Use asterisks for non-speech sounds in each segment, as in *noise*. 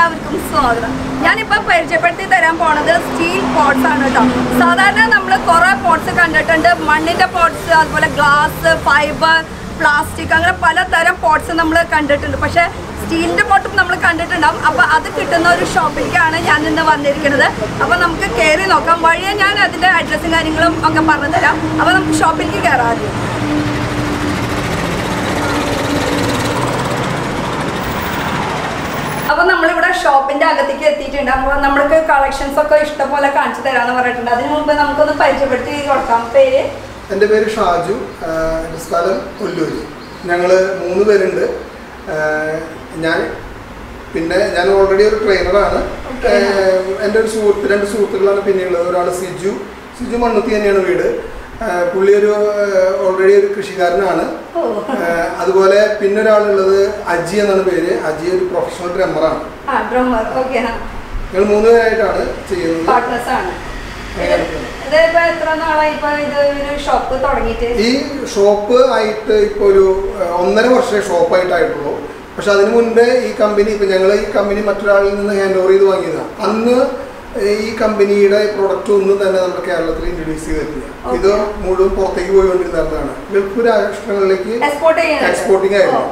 എല്ലാവർക്കും സ്വാഗതം. ഞാനിപ്പോൾ പരിചയപ്പെടുത്തി തരാൻ പോണത് സ്റ്റീൽ പോട്ട്സ് ആണ് കേട്ടോ സാധാരണ നമ്മൾ കുറേ പോട്ട്സ് കണ്ടിട്ടുണ്ട്. മണ്ണിന്റെ പോട്ട്സ് അതുപോലെ ഗ്ലാസ് ഫൈബർ പ്ലാസ്റ്റിക് അങ്ങനെ പലതരം പോട്ട്സ് നമ്മൾ കണ്ടിട്ടുണ്ട്. പക്ഷേ സ്റ്റീലിന്റെ പോട്ടും നമ്മൾ കണ്ടിട്ടുണ്ടാവും. അപ്പോൾ അത് കിട്ടുന്ന ഒരു ഷോപ്പിലേക്കാണ് ഞാൻ ഇന്ന് വന്നിരിക്കുന്നത്. അപ്പോൾ നമുക്ക് കയറി നോക്കാം. വഴിയെ ഞാൻ അതിന്റെ അഡ്രസ്സും കാര്യങ്ങളും ഒക്കെ പറഞ്ഞു തരാം. അപ്പോൾ നമുക്ക് ഷോപ്പിലേക്ക് കയറാം അപ്പോൾ നമ്മൾ ഷോപ്പിന്റെ അകത്തേക്ക് എത്തിയിട്ടുണ്ട്. അപ്പോൾ നമ്മൾക്ക് കളക്ഷൻസ് ഒക്കെ ഇഷ്ടംപോലെ കാണിച്ചു തരാന്ന് പറഞ്ഞിട്ടുണ്ട്. അതിനു മുമ്പ് നമുക്കൊന്ന് പരിചയപ്പെടുത്തി കൊടുക്കാം. പേര്? എന്റെ പേര് ഷാജു. എന്റെ സ്ഥലം കൊല്ലൂര് ഞങ്ങൾ മൂന്ന് പേരുണ്ട്. ഞാൻ പിന്നെ ഞാൻ ഓൾറെഡി ഒരു ട്രെയിനറാണ് എന്റെ ഒരു സുഹൃത്ത് രണ്ട് സുഹൃത്തുക്കളാണ് പിന്നെയുള്ളത് ഒരാൾ സിജു. സിജു മണ്ണുത്തി തന്നെയാണ് വീട്. പുള്ളി ഒരു ഓൾറെഡി ഒരു കൃഷിക്കാരനാണ്. അതുപോലെ പിന്നെ ഒരാളുള്ളത് അജി എന്നാണ് പേര്. അജി ഒരു പ്രൊഫഷണൽ ഡ്രമ്മറാണ് ആ ഡ്രമ്മർ ഓക്കെ ഞങ്ങൾ മൂന്ന് പേരായിട്ടാണ് ചെയ്യുന്നത്. പാർട്ട്നേഴ്സ് ആണ് എത്ര നാളായി ഇപ്പൊ ഇത് ഒരു ഷോപ്പ് തുടങ്ങിയിട്ട്? ഈ ഷോപ്പ് ആയിട്ട് ഇപ്പൊ ഒരു ഒന്നര വർഷമേ ഷോപ്പായിട്ടായിട്ടുള്ളൂ. പക്ഷെ അതിനു മുൻപേ ഈ കമ്പനി ഇപ്പൊ ഞങ്ങൾ ഈ കമ്പനി മറ്റൊരാളിൽ നിന്ന് ഹാൻഡ് ഓവർ ചെയ്ത് വാങ്ങിയതാണ് അന്ന് ഈ കമ്പനിയുടെ പ്രൊഡക്റ്റ് ഒന്നും തന്നെ നമ്മുടെ കേരളത്തിൽ ഇൻട്രൊഡ്യൂസ് ചെയ്തിട്ടില്ല. ഇത് മുഴുവൻ പുറത്തേക്ക് പോയിക്കൊണ്ടിരുന്നതാണ് ഗൾഫ് രാഷ്ട്രങ്ങളിലേക്ക് എക്സ്പോർട്ടിംഗ് ആയിരുന്നു.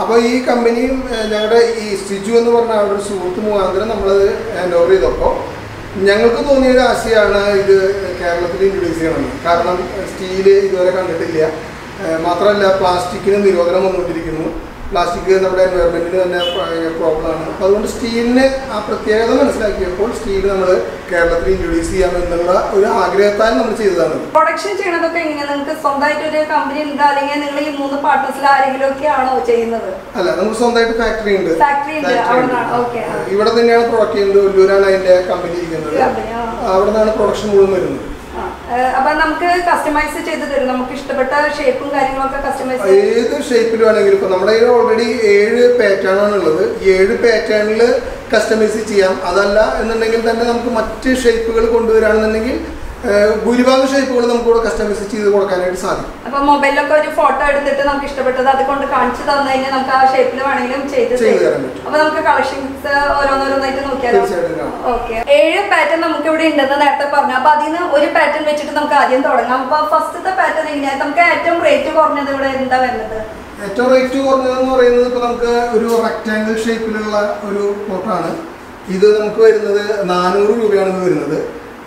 അപ്പോൾ ഈ കമ്പനിയും ഞങ്ങളുടെ ഈ സിജു എന്ന് പറഞ്ഞ ആളുടെ ഒരു സുഹൃത്ത് മുഖാന്തരം നമ്മളത് ഹാൻഡ് ചെയ്തപ്പോൾ ഞങ്ങൾക്ക് തോന്നിയ ഒരു ആശയമാണ് ഇത് കേരളത്തിൽ ഇൻട്രൊഡ്യൂസ് ചെയ്യണമെന്ന് കാരണം സ്റ്റീൽ ഇതുവരെ കണ്ടിട്ടില്ല. മാത്രമല്ല പ്ലാസ്റ്റിക്കിന് നിരോധനം വന്നുകൊണ്ടിരിക്കുന്നു. പ്ലാസ്റ്റിക് നമ്മുടെ എൻവയറമെന്റിന് തന്നെ പ്രോബ്ലമാണ് അപ്പോൾ അതുകൊണ്ട് സ്റ്റീലിന് ആ പ്രത്യേകത മനസ്സിലാക്കിയപ്പോൾ സ്റ്റീൽ നമ്മൾ കേരളത്തിൽ ഇൻട്രൊഡ്യൂസ് ചെയ്യാം എന്നുള്ള ഒരു ആഗ്രഹത്താൽ നമ്മൾ ചെയ്തതാണ്. പ്രൊഡക്ഷൻ ചെയ്യണതൊക്കെ എങ്ങനെയാണ് നിങ്ങൾക്ക് സ്വന്തമായിട്ട് ഒരു കമ്പനി ഉണ്ട്? അല്ലെങ്കിൽ നിങ്ങൾ ഈ മൂന്ന് പാർട്ട്നേഴ്സിൽ ആരെങ്കിലും ഒക്കെ ആണോ ചെയ്യുന്നത്? അല്ല നമുക്ക് സ്വന്തമായിട്ട് ഫാക്ടറി ഉണ്ട്. ഇവിടെ തന്നെയാണ് പ്രൊഡക്റ്റ് ചെയ്യുന്നത് ഒല്ലൂരാണ് അതിന്റെ കമ്പനി ഇരിക്കുന്നത് അവിടെ നിന്നാണ് പ്രൊഡക്ഷൻ മുഴുവൻ വരുന്നത്. നമുക്ക് കസ്റ്റമൈസ് തരും. നമുക്ക് ഇഷ്ടപ്പെട്ട ഷേപ്പും കാര്യങ്ങളൊക്കെ കസ്റ്റമൈസ് ഏത് ഷേപ്പിൽ വേണമെങ്കിലും ഇപ്പൊ നമ്മുടെ കയ്യിൽ ഓൾറെഡി ഏഴ് പാറ്റേൺ ആണ് ഉള്ളത്. ഏഴ് പാറ്റേണിൽ കസ്റ്റമൈസ് ചെയ്യാം. അതല്ല എന്നുണ്ടെങ്കിൽ തന്നെ നമുക്ക് മറ്റ് ഷേപ്പുകൾ കൊണ്ടുവരാണെന്നുണ്ടെങ്കിൽ ഭൂരിഭാഗം ഷേപ്പുകൾ നമുക്ക് ഇവിടെ കസ്റ്റമൈസ് ചെയ്ത് കൊടുക്കാനായിട്ട് സാധിക്കും. അപ്പൊ മൊബൈലിലൊക്കെ ഒരു ഫോട്ടോ എടുത്തിട്ട് നമുക്ക് ഇഷ്ടപ്പെട്ടത് അത് കൊണ്ട് കാണിച്ചു തന്നു കഴിഞ്ഞാൽ നമുക്ക് ആ ഷേപ്പിൽ വേണമെങ്കിലും ചെയ്ത് ചെയ്ത് തരും തരാൻ പറ്റും. അപ്പൊ നമുക്ക് കളക്ഷൻസ് ഓരോന്നോരോന്നായിട്ട് നോക്കിയാലോ? ഓക്കെ. ഏഴ് പാറ്റേൺ നമുക്ക് ഇവിടെ ഉണ്ടെന്ന് നേരത്തെ പറഞ്ഞു. അപ്പൊ അതിൽ നിന്ന് ഒരു പാറ്റേൺ വെച്ചിട്ട് നമുക്ക് ആദ്യം തുടങ്ങാം. അപ്പൊ ഫസ്റ്റത്തെ പാറ്റേൺ എങ്ങനെയാ? നമുക്ക് ഏറ്റവും റേറ്റ് കുറഞ്ഞത് ഇവിടെ എന്താ വരുന്നത്? ഏറ്റവും റേറ്റ് കുറഞ്ഞതെന്ന് പറയുന്നത് ഇപ്പൊ നമുക്ക് ഒരു റെക്റ്റാങ്കിൾ ഷേപ്പിലുള്ള ഒരു പോട്ടാണ് ഇത് നമുക്ക് വരുന്നത് നാനൂറ് രൂപയാണ് ഇത് വരുന്നത്.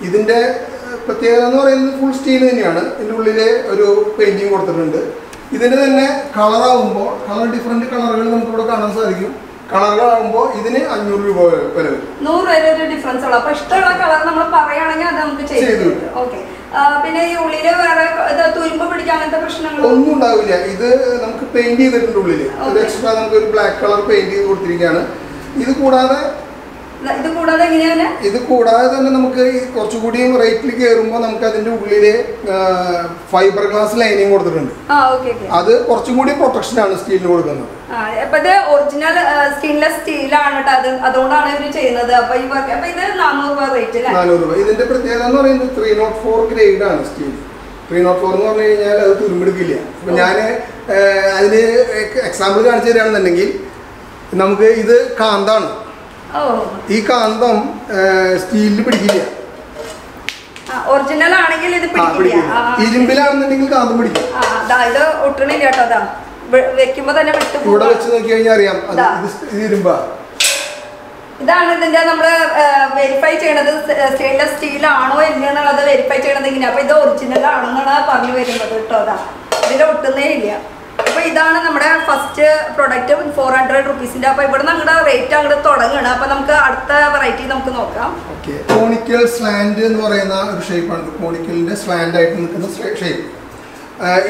ഇതിന്റെ ഏഹ്, പ്രത്യേകത എന്ന് പറയുന്നത് ഫുൾ സ്റ്റീൽ തന്നെയാണ്. ഇതിന്റെ ഉള്ളിൽ ഒരു പെയിന്റിങ് കൊടുത്തിട്ടുണ്ട്. ഇതിന് തന്നെ കളറാകുമ്പോൾ കളർ ഡിഫറെന്റ് കളറുകൾ നമുക്കിവിടെ കാണാൻ സാധിക്കും. കളറുകളാകുമ്പോൾ ഇതിന് അഞ്ഞൂറ് രൂപ വരെ വില വരും. നൂറ് വരെ ഒരു ഡിഫറൻസ് ഉള്ളു. അപ്പൊ ഇഷ്ടമുള്ള കളർ നമ്മൾ പറയുകയാണെങ്കിൽ അത് നമുക്ക് ചെയ്തു ഓക്കെ പിന്നെ ഈ ഉള്ളിൽ വേറെ തുരുമ്പ് പിടിക്കാൻ അങ്ങനത്തെ പ്രശ്നങ്ങൾ ഒന്നും ഉണ്ടാവില്ല. ഇത് നമുക്ക് പെയിന്റ് ചെയ്തിട്ടുണ്ട് ഉള്ളിൽ ഒരു എക്സ്ട്രാ നമുക്ക് ഒരു ബ്ലാക്ക് കളർ പെയിന്റ് ചെയ്ത് കൊടുത്തിരിക്കുകയാണ്. ഇത് കൂടാതെ ഇത് കൂടാതെ എങ്ങനെയാണ്? ഇത് കൂടാതെ തന്നെ നമുക്ക് കുറച്ചുകൂടിയും റേറ്റിൽ കയറുമ്പോൾ നമുക്ക് അതിന്റെ ഉള്ളിൽ ഫൈബർ ഗ്ലാസ് ലൈനിങ് കൊടുത്തിട്ടുണ്ട്. അത് കുറച്ചും കൂടി പ്രൊട്ടക്ഷൻ ആണ് സ്റ്റീലിന് കൊടുക്കുന്നത്. ഇത് ഒറിജിനൽ സ്റ്റെയിൻലെസ് സ്റ്റീലാണ് അത്. അതുകൊണ്ടാണ് ഇവർ ചെയ്യുന്നത്. അപ്പൊ ഇത് നാനൂറ് രൂപ റേറ്റ് നാനൂറ് രൂപ. ഇതിന്റെ പ്രത്യേകത എന്ന് പറയുന്നത് ത്രീ നോട്ട് ഫോർ ഗ്രേഡ് ആണ് സ്റ്റീൽ ത്രീ നോട്ട് ഫോർ എന്ന് പറഞ്ഞു കഴിഞ്ഞാൽ അത് തുരുമ്പെടുക്കില്ല. ഞാൻ ഞാൻ അതിന് എക്സാമ്പിൾ കാണിച്ചു തരികയാണെന്നുണ്ടെങ്കിൽ നമുക്ക് ഇത് കാന്താണ്. ഈ കാന്തം സ്റ്റീലിൽ പിടിക്കില്ല. ഒറിജിനൽ ആണെങ്കിൽ ഇത് പിടിക്കില്ല. ഇരുമ്പിലാണെന്നുണ്ടെങ്കിൽ കാന്തം പിടിക്കും. ഇത് ഒട്ടണില്ല കേട്ടോ അതാ വെക്കുമ്പോ തന്നെ വിട്ടു ഇവിടെ വെച്ച് നോക്കി കഴിഞ്ഞാൽ അറിയാം ഇരുമ്പാ. ഇതാണ് ഇതിന്റെ നമ്മൾ വെരിഫൈ ചെയ്യണത്. സ്റ്റെയിൻലെസ് സ്റ്റീൽ ആണോ എന്നുള്ളത് വെരിഫൈ ചെയ്യണത് ഇങ്ങനെ അപ്പൊ ഇത് ഒറിജിനൽ ആണെന്നാണ് പറഞ്ഞു വരുന്നത് കേട്ടോ അതാ ഇതിൽ ഒട്ടുന്നേ ഇല്ല. അപ്പൊ ഇതാണ് നമ്മുടെ ഫസ്റ്റ് പ്രൊഡക്റ്റ് ഫോർ ഹൺഡ്രഡ് റുപ്പീസിന്റെ അപ്പൊ ഇവിടെ നമ്മുടെ റേറ്റ് അങ്ങോട്ട് തുടങ്ങുകയാണ് അപ്പൊ നമുക്ക് അടുത്ത വെറൈറ്റി നമുക്ക് നോക്കാം. കോണിക്കൽ സ്ലാൻഡ് എന്ന് പറയുന്ന ഒരു ഷേപ്പ് ആണ്. കോണിക്കലിന്റെ സ്ലാൻഡ് ആയിട്ട് നിൽക്കുന്ന ഷേപ്പ്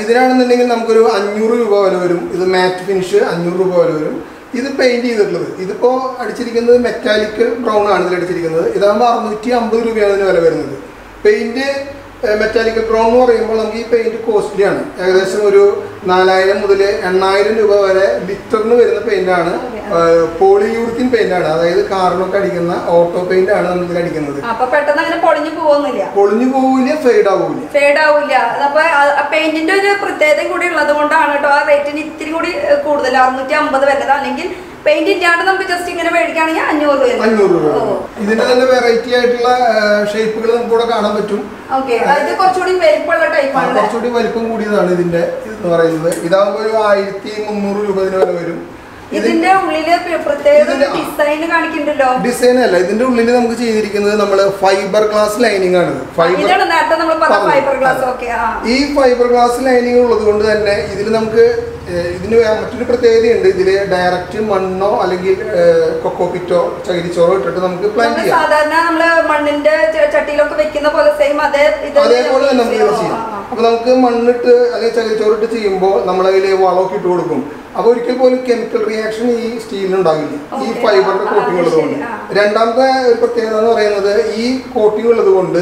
ഇതിനാണെന്നുണ്ടെങ്കിൽ നമുക്കൊരു അഞ്ഞൂറ് രൂപ വില വരും. ഇത് മാറ്റ് ഫിനിഷ് അഞ്ഞൂറ് രൂപ വില വരും. ഇത് പെയിന്റ് ചെയ്തിട്ടുള്ളത്. ഇതിപ്പോ അടിച്ചിരിക്കുന്നത് മെറ്റാലിക് ബ്രൗൺ ആണ് ഇതിൽ അടിച്ചിരിക്കുന്നത് ഇതാകുമ്പോൾ അറുന്നൂറ്റി അമ്പത് രൂപയാണ് ഇതിന് വില വരുന്നത്. പെയിന്റ് മെറ്റാലിക്കൽ ബ്രൗൺ എന്ന് പറയുമ്പോൾ നമുക്ക് ഈ പെയിന്റ് കോസ്റ്റ്ലി ആണ്. ഏകദേശം ഒരു നാലായിരം മുതൽ എണ്ണായിരം രൂപ വരെ ലിറ്ററിന് വരുന്ന പെയിന്റാണ് ആണ്. പോളിയൂർത്തിൻ പെയിന്റ് ആണ്. അതായത് കാറിനൊക്കെ അടിക്കുന്ന ഓട്ടോ പെയിന്റ് ആണ് നമ്മൾ ഇതിൽ അടിക്കുന്നത് അപ്പൊ പെട്ടെന്ന് അങ്ങനെ പൊളിഞ്ഞു പോകുന്നില്ല പൊളിഞ്ഞു പോവില്ല ഫെയ്ഡ് ആവില്ല. ഫേഡ് ആവില്ല. അപ്പൊ പെയിന്റിന്റെ ഒരു പ്രത്യേകത കൂടി ഉള്ളത് കൊണ്ടാണ് കേട്ടോ ആ റേറ്റിന് ഇത്തിരി കൂടി കൂടുതൽ. അറുന്നൂറ്റി അമ്പത് വരുന്നത് അല്ലെങ്കിൽ പെയിന്റ് ആണ് നമുക്ക് ജസ്റ്റ് ഇങ്ങനെ മേടിക്കുകയാണെങ്കിൽ അഞ്ഞൂറ് രൂപ അഞ്ഞൂറ് രൂപ. ഇതിന്റെ തന്നെ വെറൈറ്റി ആയിട്ടുള്ള ഷേപ്പുകൾ നമുക്ക് ഇവിടെ കാണാൻ പറ്റും. ഇത് കുറച്ചുകൂടി വലിപ്പമുള്ള ടൈപ്പാണ് കുറച്ചുകൂടി വലിപ്പം കൂടിയതാണ് ഇതിന്റെ എന്ന് പറയുന്നത്. ഇതാകുമ്പോൾ ഒരു ആയിരത്തി മുന്നൂറ് രൂപ ഇതിന് വരെ വരും. ഇതിന്റെ ഉള്ളിൽ പ്ര- പ്രത്യേക. ഡിസൈൻ കാണിക്കുന്നുണ്ടല്ലോ. ഡിസൈൻ അല്ല ഇതിന്റെ ഉള്ളിൽ നമുക്ക് ചെയ്തിരിക്കുന്നത് നമ്മൾ ഫൈബർ ഗ്ലാസ് ലൈനിങ് ആണ്. ഫൈബർ ഗ്ലാസ് ഈ ഫൈബർ ഗ്ലാസ് ലൈനിങ് ഉള്ളത് കൊണ്ട് തന്നെ ഇതിൽ നമുക്ക് ഇതിന് മറ്റൊരു പ്രത്യേകതയുണ്ട്. ഇതിൽ ഡയറക്റ്റ് മണ്ണോ അല്ലെങ്കിൽ കൊക്കോപിറ്റോ ചകിരിച്ചോറോ ഇട്ടിട്ട് നമുക്ക് പ്ലാൻ ചെയ്യാം. സാധാരണ നമ്മൾ മണ്ണിന്റെ ചട്ടിയിലൊക്കെ വെക്കുന്ന പോലെ സെയിം അതേ അതേപോലെ തന്നെ നമുക്ക് ചെയ്യാം. ആ, ആ. അപ്പൊ നമുക്ക് മണ്ണിട്ട് അല്ലെങ്കിൽ ചകിരിച്ചോറിട്ട് ചെയ്യുമ്പോൾ നമ്മളതിൽ വളമൊക്കെ ഇട്ട് കൊടുക്കും. അപ്പോൾ ഒരിക്കൽ പോലും കെമിക്കൽ റിയാക്ഷൻ ഈ സ്റ്റീലിന് ഉണ്ടാകില്ല ഈ. ഫൈബറിന്റെ കോട്ടിംഗ് അത് ഉള്ളത് കൊണ്ട്. ശരി, ആ. രണ്ടാമത്തെ ഒരു പ്രത്യേകത എന്ന് പറയുന്നത് ഈ കോട്ടിംഗ് ഉള്ളത് കൊണ്ട്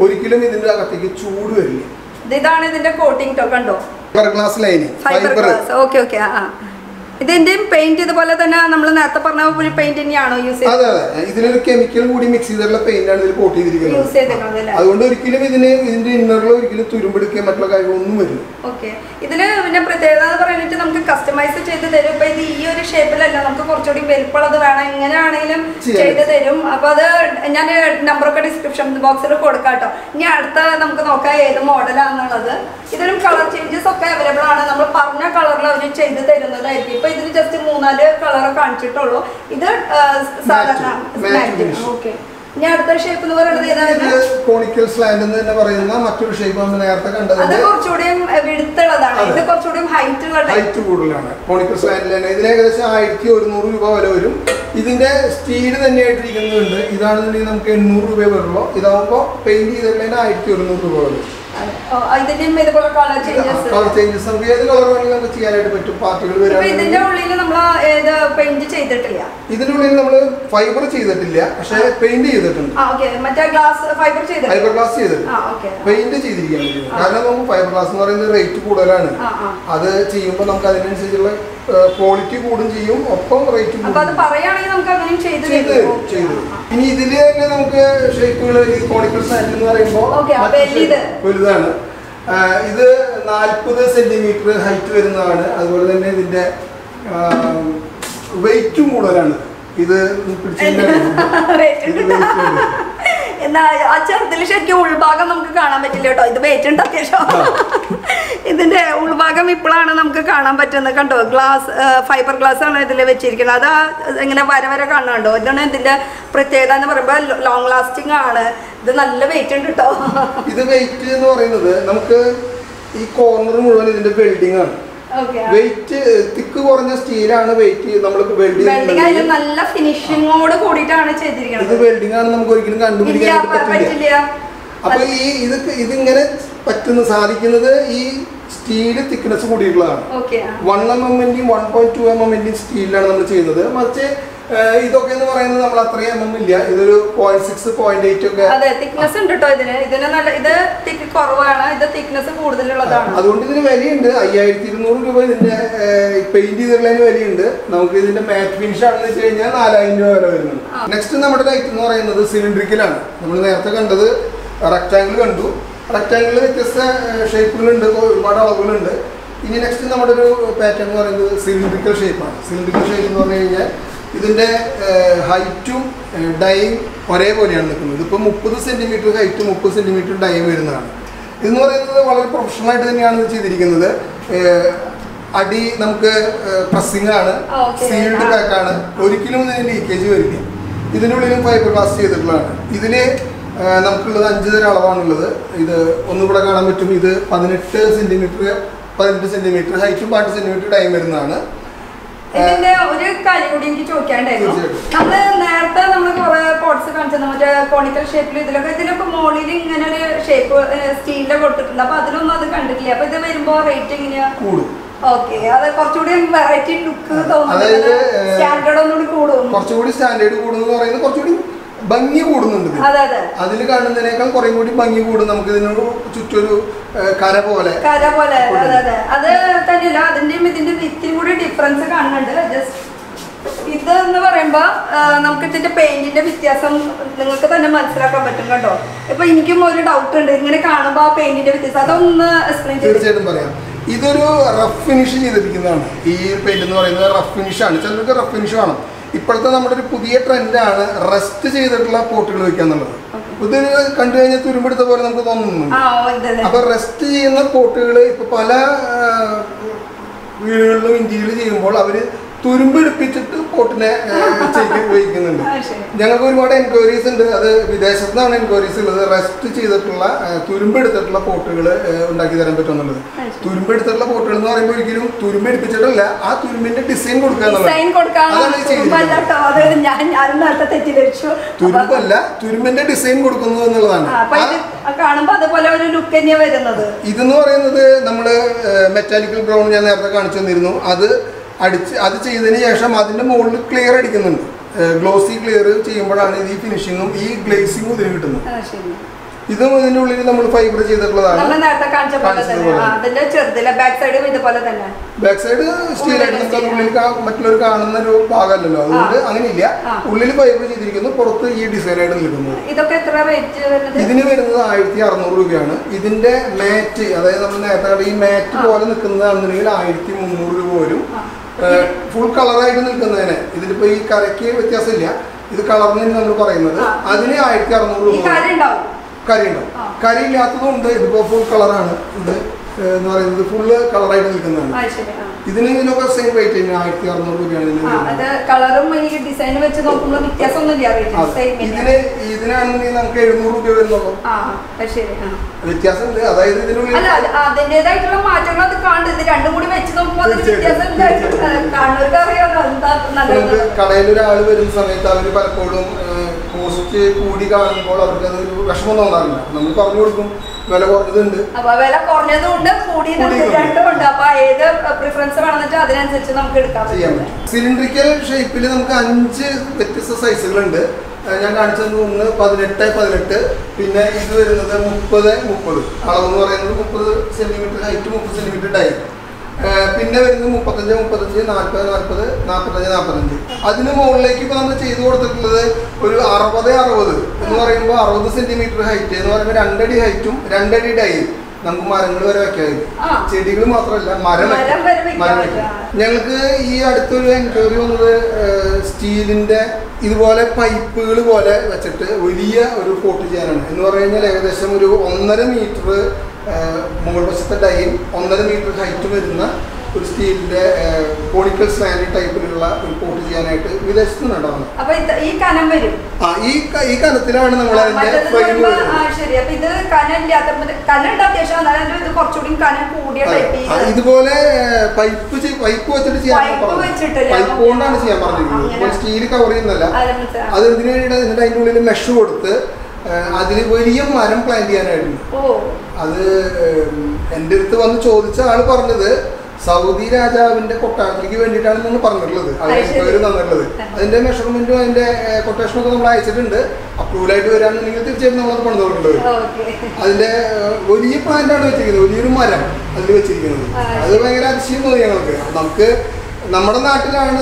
ഒരിക്കലും ഇതിന്റെ അകത്തേക്ക് ചൂട് വരില്ല. ഇത് ഇതാണ് ഇതിന്റെ കോട്ടിംഗ് കണ്ടോ? Fibre glass lining fibre okay okay. ആ. ഇതിന്റെയും പെയിന്റ് ഇതുപോലെ തന്നെ നമ്മൾ നേരത്തെ പറഞ്ഞ ഒരു പെയിന്റ് തന്നെയാണോ യൂസ് അതെ അതെ. ഇതിനൊരു കെമിക്കൽ കൂടി മിക്സ് ചെയ്തിട്ടുള്ള പെയിന്റ് ആണ് ഇതിൽ കോട്ട് ചെയ്തിരിക്കുന്നത്. അതുകൊണ്ട് ഒരിക്കലും ഇതിന് ഇതിന്റെ ഇന്നറിൽ ഒരിക്കലും തുരുമ്പെടുക്കുക മറ്റുള്ള കാര്യങ്ങളൊന്നും വരില്ല. ഓക്കെ ഇതിൽ പിന്നെ പ്രത്യേകത എന്ന് പറഞ്ഞിട്ട് നമുക്ക് കസ്റ്റമൈസ് ചെയ്ത് തരും. ഇപ്പൊ ഇത് ഈ ഒരു ഷേപ്പിലല്ല നമുക്ക് കുറച്ചുകൂടി വലിപ്പമുള്ളത് വേണം. എങ്ങനെയാണെങ്കിലും. ചെയ്ത് തരും. അപ്പൊ അത് ഞാൻ നമ്പറൊക്കെ ഡിസ്ക്രിപ്ഷൻ ബോക്സിൽ കൊടുക്കാം കേട്ടോ. ഇനി അടുത്ത നമുക്ക് നോക്കാം ഏത് മോഡലാണെന്നുള്ളത് ഇതിലും കളർ ചേഞ്ചസ് ഒക്കെ അവൈലബിൾ ആണ്. നമ്മൾ പറഞ്ഞ കളറിൽ അവർ ചെയ്ത് തരുന്നതായിരിക്കും. ഇപ്പൊ ഇതിന് ജസ്റ്റ് മൂന്നാൽ കളർ കാണിച്ചിട്ടുള്ളൂ. ഇത് സാധാരണ. ഓക്കെ ഇനി അടുത്ത ഷേപ്പ് എന്ന് പറയുന്നത് കോണിക്കൽ സ്ലാൻഡ് എന്ന് തന്നെ പറയുന്ന മറ്റൊരു ഷേപ്പ് നമ്മൾ നേരത്തെ അത് കണ്ടതിന്റെ കുറച്ചുകൂടിയും വിടുത്തുള്ളതാണ്. ഇത് കുറച്ചുകൂടിയും ഹൈറ്റ് ഉള്ള ഹൈറ്റ് കൂടുതലാണ്. കോണിക്കൽ സ്ലാൻഡിൽ തന്നെ. ഇതിന് ഏകദേശം ആയിരത്തി ഒരുന്നൂറ് രൂപ വില വരും. ഇതിന്റെ സ്റ്റീൽ തന്നെയായിട്ടിരിക്കുന്നുണ്ട്. ഇതാണെന്നുണ്ടെങ്കിൽ നമുക്ക് എണ്ണൂറ് രൂപ വരുള്ളൂ. ഇതാകുമ്പോൾ പെയിന്റ് ചെയ്തിട്ടുള്ളതിന് ആയിരത്തി ഒരുന്നൂറ് രൂപ വരും. ഇതിന്റെയും ഇതുപോലെ കളർ ചേഞ്ചസ് കളർ ചേഞ്ചസ് നമുക്ക് ഏത് കളർ വേണമെങ്കിലും നമുക്ക് ചെയ്യാനായിട്ട് പറ്റും. പാർട്ടികൾ ഇപ്പൊ ഇതിന്റെ ഉള്ളിൽ നമ്മൾ ഏത് പെയിന്റ് ചെയ്തിട്ടില്ല. ഇതിനുള്ളിൽ നമ്മൾ ഫൈബർ ചെയ്തിട്ടില്ല. പക്ഷേ പെയിന്റ് ചെയ്തിട്ടുണ്ട്. മറ്റേ ഗ്ലാസ് ഫൈബർ ചെയ്തിട്ടുണ്ട്. ഫൈബർ ഗ്ലാസ് ചെയ്തിട്ടുണ്ട് പെയിന്റ് ചെയ്തിരിക്കുകയാണ് കാരണം നമുക്ക് ഫൈബർ ഗ്ലാസ് എന്ന് പറയുന്നത് റേറ്റ് കൂടുതലാണ്. അത് ചെയ്യുമ്പോൾ നമുക്ക് അതിനനുസരിച്ചുള്ള ക്വാളിറ്റി കൂടും ചെയ്യും. ഒപ്പം റേറ്റ് ചെയ്തു. ഇനി ഇതിൽ തന്നെ നമുക്ക് ഷേപ്പുകൾ കോണിക്കൽ എന്ന് പറയുമ്പോൾ വലുതാണ് ആ, ഇത് നാൽപ്പത് സെന്റിമീറ്റർ ഹൈറ്റ് വരുന്നതാണ്. അതുപോലെ തന്നെ ഇതിന്റെ വെയിറ്റും കൂടുതലാണ്. ഇത് *laughs* ആ ചെറുതിൽ ശരിക്കും ഉൾഭാഗം നമുക്ക് കാണാൻ പറ്റില്ല കേട്ടോ. ഇത് വെയിറ്റ് ഉണ്ട് അത്യാവശ്യം? ഇതിന്റെ ഉൾഭാഗം ഇപ്പോഴാണ് നമുക്ക് കാണാൻ പറ്റുന്നത് കണ്ടോ? ഗ്ലാസ് ഫൈബർ ഗ്ലാസ് ആണ് ഇതിൽ വെച്ചിരിക്കുന്നത്. അത് ഇങ്ങനെ വര വര കാണുന്നുണ്ടോ? ഇതാണ് ഇതിന്റെ പ്രത്യേകത എന്ന് പറയുമ്പോൾ ലോങ് ലാസ്റ്റിംഗ് ആണ്. ഇത് നല്ല വെയിറ്റ് ഉണ്ട് കേട്ടോ ഇത് വെയിറ്റ് എന്ന് പറയുന്നത് നമുക്ക് ഈ കോർണർ മുഴുവൻ ഇതിന്റെ വെൽഡിംഗ് ആണ്. വെയിറ്റ് തിക്ക് കുറഞ്ഞ സ്റ്റീലാണ് വെയിറ്റ് നമ്മൾ വെൽഡ് വെൽഡിംഗ് നല്ല ഫിനിഷിങ്ങോട് കൂടിയിട്ടാണ് ഇത് ചെയ്തിരിക്കുന്നത് വെൽഡിംഗ് ആണ് നമുക്ക് ഒരിക്കലും കണ്ടുപിടിക്കാൻ പറ്റില്ല. അപ്പൊ ഈ ഇത് ഇതിങ്ങനെ പറ്റുന്ന സാധിക്കുന്നത് ഈ സ്റ്റീൽ തിക്നെസ് കൂടിയിട്ടുള്ളതാണ്. വൺ എം എമ്മിന്റെയും വൺ പോയിന്റ് ടു എം എമ്മിന്റെയും സ്റ്റീലിലാണ് നമ്മൾ ചെയ്യുന്നത്. മറിച്ച് ഇതൊക്കെ എന്ന് പറയുന്നത് നമ്മൾ അത്രയും എം എം ഇല്ല. ഇതൊരു പോയിന്റ് സിക്സ് പോയിന്റ് എയ്റ്റ് ഒക്കെ അതെ തിക്നെസ് ഉണ്ട് കേട്ടോ ഇതിന്. ഇതിന് നല്ല ഇത് തിക്ക് കുറവാണ്. ഇത് തിക്നെസ് കൂടുതലുള്ളതാണ്. അതുകൊണ്ട് ഇതിന് വിലയുണ്ട്. അയ്യായിരത്തി ഇരുന്നൂറ് രൂപ ഇതിന്റെ പെയിന്റ് ചെയ്തിട്ടുള്ളതിന് വിലയുണ്ട്. നമുക്ക് ഇതിന്റെ മാറ്റ് ഫിനിഷ് ആണെന്ന് വെച്ച് കഴിഞ്ഞാൽ നാലായിരം രൂപ വരെ വരുന്നുണ്ട്. നെക്സ്റ്റ് നമ്മുടെ ലൈറ്റ് എന്ന് പറയുന്നത് സിലിണ്ടറിക്കലാണ് നമ്മൾ നേരത്തെ കണ്ടത് റെക്ടാങ്കിൾ കണ്ടു. റെക്ടാങ്കിൾ വ്യത്യസ്ത ഷേപ്പുകളുണ്ട് ഒരുപാട് അളവുകളുണ്ട്. ഇനി നെക്സ്റ്റ് നമ്മുടെ ഒരു പാറ്റേൺ എന്ന് പറയുന്നത് സിലിണ്ടറിക്കൽ ഷേപ്പാണ് സിലിണ്ടറിക്കൽ ഷേപ്പ് എന്ന് പറഞ്ഞു കഴിഞ്ഞാൽ ഇതിന്റെ ഹൈറ്റും ഡൈയും ഒരേപോലെയാണ് നിൽക്കുന്നത്. ഇതിപ്പോൾ മുപ്പത് സെന്റിമീറ്റർ ഹൈറ്റും മുപ്പത് സെന്റിമീറ്റർ ഡൈയും വരുന്നതാണ്. ഇതെന്ന് പറയുന്നത് വളരെ പ്രൊഫഷണൽ ആയിട്ട് തന്നെയാണ് ചെയ്തിരിക്കുന്നത്. അടി നമുക്ക് പ്രസ്സിംഗ് ആണ്. സീൽഡ്. പാക്ക് ആണ്. ഒരിക്കലും ഇതിന് ലീക്കേജ് വരില്ല. ഇതിനുള്ളിലും ഫൈബർ ഗ്ലാസ് ചെയ്തിട്ടുള്ളതാണ്. ഇതിന് നമുക്കുള്ളത് അഞ്ച് തരം അളവാണുള്ളത്. ഇത് ഒന്നുകൂടെ കാണാൻ പറ്റും. ഇത് പതിനെട്ട് സെന്റിമീറ്റർ പതിനെട്ട് സെന്റിമീറ്റർ ഹൈറ്റും പാട്ട് സെന്റിമീറ്റർ ടൈം വരുന്നതാണ്. ഇതിന്റെ ഒരു കാര്യം കൂടി എനിക്ക് ചോദിക്കാണ്ടായിരുന്നു. നമ്മൾ നേരത്തെ നമ്മൾ കുറെ പോട്ട്സ് കാണിച്ചത് മറ്റേ കോണിക്കൽ ഷേപ്പിൽ ഇതിലൊക്കെ ഇതിലൊക്കെ മോളിൽ ഇങ്ങനെ ഒരു ഷേപ്പ് സ്റ്റീലിന്റെ കൊടുത്തിട്ടുണ്ട്. അപ്പൊ അതിലൊന്നും അത് കണ്ടിട്ടില്ല. അപ്പൊ ഇത് വരുമ്പോ റേറ്റ് എങ്ങനെയാ? ഓക്കെ അത് കുറച്ചുകൂടി വെറൈറ്റി ലുക്ക് തോന്നുന്നു സ്റ്റാൻഡേർഡ് ഒന്നുകൂടി കൂടും. കുറച്ചുകൂടി സ്റ്റാൻഡേർഡ് കൂടുന്നു പറയുന്നത് കുറച്ചുകൂടി ഭംഗി കൂടുന്നുണ്ട് ഇതിന്. അതെ അതെ. അതിൽ കാണുന്നതിനേക്കാൾ കുറേ കൂടി ഭംഗി കൂടും നമുക്ക് ഇതിനൊരു ചുറ്റൊരു കര പോലെ. കര പോലെ. അതെ തന്നെയല്ല അതിന്റെയും ഇതിന്റെ ഇത്തിരി കൂടി ഡിഫറൻസ് കാണുന്നുണ്ട്. ജസ്റ്റ് ഇത് എന്ന് പറയുമ്പോ നമുക്ക് ഇതിന്റെ പെയിന്റിന്റെ വ്യത്യാസം നിങ്ങൾക്ക് തന്നെ മനസ്സിലാക്കാൻ പറ്റും കേട്ടോ. ഇപ്പൊ എനിക്കും ഒരു ഡൗട്ട് ഉണ്ട്. ഇങ്ങനെ കാണുമ്പോ ആ പെയിന്റിന്റെ വ്യത്യാസം. അതൊന്ന് എക്സ്പ്ലെയിൻ തീർച്ചയായിട്ടും പറയാം. ഇതൊരു റഫ് ഫിനിഷ് ചെയ്തിരിക്കുന്നതാണ്. ഈ പെയിന്റ് എന്ന് പറയുന്നത് റഫ് ഫിനിഷ് ആണ്. ചിലർക്ക് റഫ് ഫിനിഷ് വേണം. ഇപ്പോഴത്തെ നമ്മുടെ ഒരു പുതിയ ട്രെൻഡാണ് റെസ്റ്റ് ചെയ്തിട്ടുള്ള പോട്ടുകൾ വെക്കുക എന്നുള്ളത്. ഇത് കണ്ടു കഴിഞ്ഞാൽ തുരുമ്പെടുത്ത പോലെ നമുക്ക് തോന്നുന്നു അപ്പൊ റെസ്റ്റ് ചെയ്യുന്ന പോട്ടുകൾ ഇപ്പൊ പല വീടുകളിലും ഇന്ത്യയിൽ ചെയ്യുമ്പോൾ അവർ തുരുമ്പെടുപ്പിച്ചിട്ട് പോട്ടിനെ ചെയ്ത് ഉപയോഗിക്കുന്നുണ്ട്. ഞങ്ങൾക്ക് ഒരുപാട് എൻക്വയറീസ് ഉണ്ട്. അത് വിദേശത്തു നിന്നാണ് എൻക്വയറീസ് ഉള്ളത്. റെസ്റ്റ് ചെയ്തിട്ടുള്ള തുരുമ്പെടുത്തിട്ടുള്ള പോട്ടുകൾ ഉണ്ടാക്കി തരാൻ പറ്റുമെന്നുള്ളത്. തുരുമ്പെടുത്തിട്ടുള്ള പോട്ടുകൾ എന്ന് പറയുമ്പോൾ ഒരിക്കലും തുരുമ്പെടുപ്പിച്ചിട്ടല്ല ആ തുരുമ്പിന്റെ ഡിസൈൻ കൊടുക്കുക തുരുമ്പല്ല തുരുമ്പിന്റെ ഡിസൈൻ കൊടുക്കുന്നു എന്നുള്ളതാണ്. ആ, ഇത് ആ- കാണുമ്പോ അതുപോലെ ഒരു ലുക്ക് വരുന്നത്. ഇതെന്ന് പറയുന്നത് നമ്മൾ മെറ്റാലിക്കൽ ബ്രൗൺ ഞാൻ നേരത്തെ കാണിച്ചു തന്നിരുന്നു. അത് അടിച്ച് അത് ചെയ്തതിന് ശേഷം അതിന്റെ മുകളിൽ ക്ലിയർ അടിക്കുന്നുണ്ട്. ഗ്ലോസി ക്ലിയർ ചെയ്യുമ്പോഴാണ് ഈ ഫിനിഷിങ്ങും ഈ ഗ്ലേസിങ്ങും ഇതിന് കിട്ടുന്നത്. ഇതും ഇതിന്റെ ഉള്ളിൽ നമ്മൾ ഫൈബർ ചെയ്തിട്ടുള്ളതാണ്. ബാക്ക് സൈഡും നമുക്ക് അത് ഉള്ളിൽ മറ്റുള്ളവർ കാണുന്ന ഒരു ഭാഗമല്ലല്ലോ. അതുകൊണ്ട് അങ്ങനെയില്ല. ഇല്ല ഉള്ളിൽ ഫൈബർ ചെയ്തിരിക്കുന്നു. പുറത്ത് ഈ ഡിസൈൻ ആയിട്ട് നിൽക്കുന്നത്. ഇതൊക്കെ എത്ര റേറ്റ് വരുന്നത്? ഇതിന് വരുന്നത് ആയിരത്തി അറുന്നൂറ് രൂപയാണ്. ഇതിന്റെ മാറ്റ് അതായത് നമ്മൾ നേരത്തെ ഈ മാറ്റ് പോലെ നിൽക്കുന്നതാണെന്നുണ്ടെങ്കിൽ ആയിരത്തി മുന്നൂറ് രൂപ വരും. ഫുൾ കളറായിട്ട് നിൽക്കുന്നതിന്. ഇതിലിപ്പോ ഈ കരയ്ക്ക് വ്യത്യാസമില്ല. ഇത് കളർന്നു നമ്മൾ പറയുന്നത്. അതിന് ആയിരത്തി അറുന്നൂറ് രൂപ കരി ഉണ്ടാവും. കരി ഇല്ലാത്തതുകൊണ്ട് ഇതിപ്പോ ഫുൾ കളറാണ് ഇത്. എന്ന് പറയുന്നത് ഫുള്ള് കളറായിട്ട് നിൽക്കുന്നതാണ്. ഇതിന് ഇതിനൊക്കെ സെയിം റേറ്റ് തന്നെ ആയിരത്തി അറുന്നൂറ് രൂപയാണ് ഇതിന് ഇതിന് ഇതിനാണെങ്കിൽ നമുക്ക് എഴുന്നൂറ് രൂപ വരുന്നുള്ളൂ. വ്യത്യാസമുണ്ട്. അതായത് ഇതിനുള്ളിൽ അതിന്റേതായിട്ടുള്ള മാറ്റങ്ങൾ അത് കാണുന്നത് ഇത് രണ്ടും കൂടി വെച്ച് നോക്കുമ്പോൾ അതിന് തീർച്ചയായിട്ടും, വ്യത്യാസം ഉണ്ടായിരിക്കും. കാണുന്നവർക്ക് അറിയാമല്ലോ നല്ലത്. നമുക്ക് കടയിൽ ഒരാൾ വരുന്ന സമയത്ത് അവർ പലപ്പോഴും കോസ്റ്റ് കൂടി കാണുമ്പോൾ അവർക്ക് അതൊരു വിഷമം തോന്നാറില്ല. നമ്മൾ പറഞ്ഞു കൊടുക്കും. വില കുറഞ്ഞതുണ്ട്. അപ്പൊ വില കുറഞ്ഞതുണ്ട് കൂടിയതുണ്ട് രണ്ടുമുണ്ട് രണ്ടും ഉണ്ട് അപ്പൊ ഏത് പ്രിഫറൻസ് വേണമെന്നുവെച്ചാൽ അതിനനുസരിച്ച് നമുക്ക് എടുക്കാം. ചെയ്യാൻ പറ്റും. സിലിണ്ടറിക്കൽ ഷേപ്പിൽ നമുക്ക് അഞ്ച് വ്യത്യസ്ത സൈസുകളുണ്ട് ഞാൻ കാണിച്ചത് ഒന്ന് പതിനെട്ട് പതിനെട്ട്. പിന്നെ ഇത് വരുന്നത് മുപ്പത് മുപ്പത്. എന്ന് പറയുന്നത് മുപ്പത് സെന്റിമീറ്റർ ഹൈറ്റ് മുപ്പത് സെന്റിമീറ്റർ ഡൈ പിന്നെ വരുന്നത് മുപ്പത്തഞ്ച് മുപ്പത്തഞ്ച് നാൽപ്പത് നാൽപ്പത് നാൽപ്പത്തഞ്ച് നാൽപ്പത്തഞ്ച് അതിന് മുകളിലേക്ക് ഇപ്പോൾ നമ്മൾ ചെയ്തു കൊടുത്തിട്ടുള്ളത് ഒരു അറുപത് അറുപത് എന്ന് പറയുമ്പോൾ അറുപത് സെന്റിമീറ്റർ ഹൈറ്റ് എന്ന് പറയുമ്പോൾ രണ്ടടി ഹൈറ്റും രണ്ടടി ഡൈയും നമുക്ക് മരങ്ങൾ വരെ വെക്കാതെ. ചെടികൾ മാത്രമല്ല മരം മരം. ഞങ്ങൾക്ക് ഈ അടുത്തൊരു എൻക്വയറി വന്നത് സ്റ്റീലിന്റെ ഇതുപോലെ പൈപ്പുകൾ പോലെ വെച്ചിട്ട് വലിയ ഒരു പോട്ട് ചെയ്യാനാണ്. എന്ന് പറഞ്ഞു കഴിഞ്ഞാൽ ഏകദേശം ഒരു ഒന്നര മീറ്റർ മുകൾ വശത്തെ ഡൈയും ഒന്നര മീറ്റർ ഹൈറ്റ് വരുന്ന ഒരു സ്റ്റീലിന്റെ കോണിക്കൽ സ്ലാൻഡ് ടൈപ്പിലുള്ള ഒരു പോട്ട് ചെയ്യാനായിട്ട് വിദേശത്ത് നിന്നുണ്ടാവുന്നത് അപ്പൊ ഈ കനം വരും. ആ ഈ ഈ കനത്തിലാണ് നമ്മൾ അതിന്റെ ഫ്രെയിം ഇതുപോലെ പൈപ്പ് പൈപ്പ് വെച്ചിട്ട് ചെയ്യാൻ പൈപ്പ് കൊണ്ടാണ് ചെയ്യാൻ പറഞ്ഞിരിക്കുന്നത്. സ്റ്റീൽ കവർ ചെയ്യുന്നല്ല അത് എന്തിനാണ് ഇതിന്റെ അതിന്റെ ഉള്ളിൽ മെഷ് കൊടുത്ത് അതിൽ വലിയ മരം പ്ലാൻ ചെയ്യാനായിരുന്നു. അത് എന്റെ അടുത്ത് വന്ന് ചോദിച്ച ആൾ പറഞ്ഞത് സൗദി രാജാവിന്റെ കൊട്ടാരത്തിലേക്ക് വേണ്ടിയിട്ടാണെന്നാണ് പറഞ്ഞിട്ടുള്ളത്. അത് ശരി. അവർ തന്നിട്ടുള്ളത്. അതിന്റെ മെഷർമെന്റും അതിന്റെ കൊട്ടേഷനും ഒക്കെ നമ്മൾ അയച്ചിട്ടുണ്ട്. അപ്രൂവൽ ആയിട്ട് വരാന്നുണ്ടെങ്കിൽ തീർച്ചയായിട്ടും നമ്മളത് പണിത് കൊടുക്കേണ്ടത് അതിന്റെ വലിയ പ്ലാന്റ് ആണ് വെച്ചിരിക്കുന്നത്. വലിയൊരു മരം അതിൽ വെച്ചിരിക്കുന്നത്. അത് ഭയങ്കര അതിശയം തോന്നി ഞങ്ങൾക്ക് നമുക്ക് നമ്മുടെ നാട്ടിലാണ്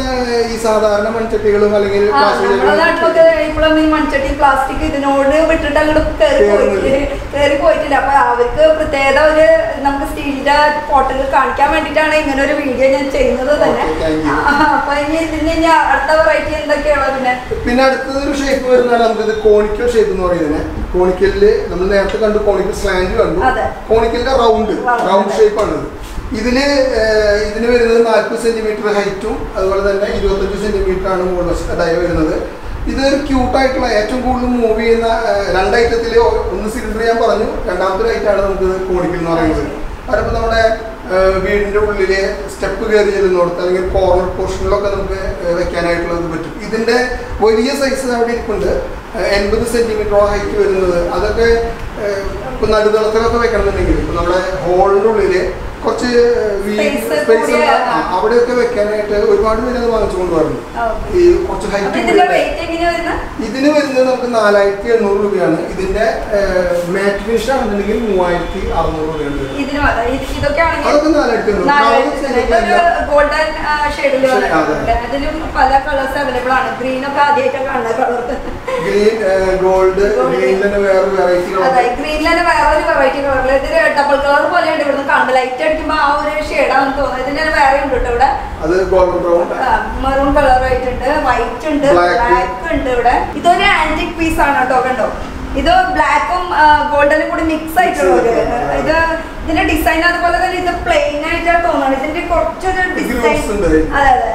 ഈ സാധാരണ മൺചട്ടികളും അല്ലെങ്കിൽ നമ്മുടെ നാട്ടിലൊക്കെ ഇപ്പോഴും ഈ മൺചട്ടി പ്ലാസ്റ്റിക് ഇതിനോട് വിട്ടിട്ട് അങ്ങോട്ട് കയറി പോയിട്ടില്ല കയറി പോയിട്ടില്ല. അപ്പൊ അവർക്ക് പ്രത്യേകത ഒരു നമുക്ക് സ്റ്റീലിന്റെ പോട്ടുകൾ കാണിക്കാൻ വേണ്ടിട്ടാണ് ഇങ്ങനെ ഒരു വീഡിയോ ഞാൻ ചെയ്യുന്നത് തന്നെ. അപ്പൊ ഇനി ഇതിന് ഇനി അടുത്ത വെറൈറ്റി എന്തൊക്കെയാണ് പിന്നെ? പിന്നെ അടുത്തത് ഒരു ഷേപ്പ് വരുന്നതാണ്. നമുക്കിത് കോണിക്കൽ ഷേപ്പ് എന്ന് പറയുന്നത് കോണിക്കലിൽ നമ്മൾ നേരത്തെ കണ്ടു കോണിക്കൽ സ്ലാൻഡ് കണ്ടു. കോണിക്കലിന്റെ റൗണ്ട് റൗണ്ട് ഷേപ്പ് ആണ് ഇത് ഇതിൽ ഏഹ്, ഇതിന് വരുന്നത് നാൽപ്പത് സെന്റിമീറ്റർ ഹൈറ്റും അതുപോലെ തന്നെ ഇരുപത്തഞ്ച് സെന്റിമീറ്റർ ആണ് മുകൾ ഡയ വരുന്നത്. ഇത് ഒരു ക്യൂട്ടായിട്ടുള്ള ഏറ്റവും കൂടുതൽ മൂവ് ചെയ്യുന്ന രണ്ട് ഐറ്റത്തിൽ ഒന്ന് സിലിണ്ടർ ഞാൻ പറഞ്ഞു രണ്ടാമത്തെ ഐറ്റാണ് നമുക്ക് കോണിക്കൽ എന്ന് പറയുന്നത്. കാരണം നമ്മുടെ വീടിന്റെ ഉള്ളിൽ സ്റ്റെപ്പ് കയറി ചെല്ലുന്നിടത്ത് അല്ലെങ്കിൽ കോർണർ പോർഷനിലൊക്കെ നമുക്ക് വെക്കാനായിട്ടുള്ളത് പറ്റും. ഇതിന്റെ വലിയ സൈസ് അവിടെ ഇരിപ്പുണ്ട്. എൺപത് സെന്റിമീറ്ററോളം ഹൈറ്റ് വരുന്നത്. അതൊക്കെ ഇപ്പം നടുതളത്തിലൊക്കെ വെക്കണമെന്നുണ്ടെങ്കിൽ ഇപ്പം നമ്മുടെ ഹോളിന്റെ ഉള്ളിൽ കുറച്ച് സ്പേസ്. അവിടെയൊക്കെ വെക്കാനായിട്ട് ഒരുപാട് പേര് അത് വാങ്ങിച്ചു കൊണ്ടുവരുന്നു. ഈ കുറച്ച് ഹൈറ്റ് ഇതിന് വരുന്നത് നമുക്ക് നാലായിരത്തി എണ്ണൂറ് രൂപയാണ്. ഇതിന്റെ മാറ്റ് ഫിനിഷ് ആണെന്നുണ്ടെങ്കിൽ മൂവായിരത്തി അറുന്നൂറ് രൂപയാണ് അതൊക്കെ നാലായിരത്തി ഗ്രീൻ ഗോൾഡ് തന്നെ വേറെ വെറൈറ്റി അതെ വേറെ വെറൈറ്റി കളറിൽ ഇത് ഡബിൾ കളർ പോലെയുണ്ട്. ഇവിടുന്ന് കാണുമ്പോൾ ലൈറ്റ് അടിക്കുമ്പോ ആ ഒരു ഷെയ്ഡാന്ന് തോന്നുന്നത്. ഇതിന്റെ വേറെ ഉണ്ട് കേട്ടോ ഇവിടെ. അത് ഗോൾഡൻ ബ്രൗൺ മെറൂൺ കളർ ആയിട്ടുണ്ട് വൈറ്റ് ഉണ്ട്. ബ്ലാക്ക് ഉണ്ട്. ഇവിടെ. ഇതൊരു ആന്റിക് പീസ് ആണ് കേട്ടോ കണ്ടോ? ഇത് ബ്ലാക്കും ഗോൾഡനും കൂടി മിക്സ് ആയിട്ടുള്ള ഒരു ഇത് ഇതിന്റെ ഡിസൈൻ അതുപോലെ തന്നെ ഇത് പ്ലെയിൻ ആയിട്ടാണ് തോന്നുന്നത്. ഇതിന്റെ കുറച്ചൊരു ഡിസൈൻ. അതെ അതെ.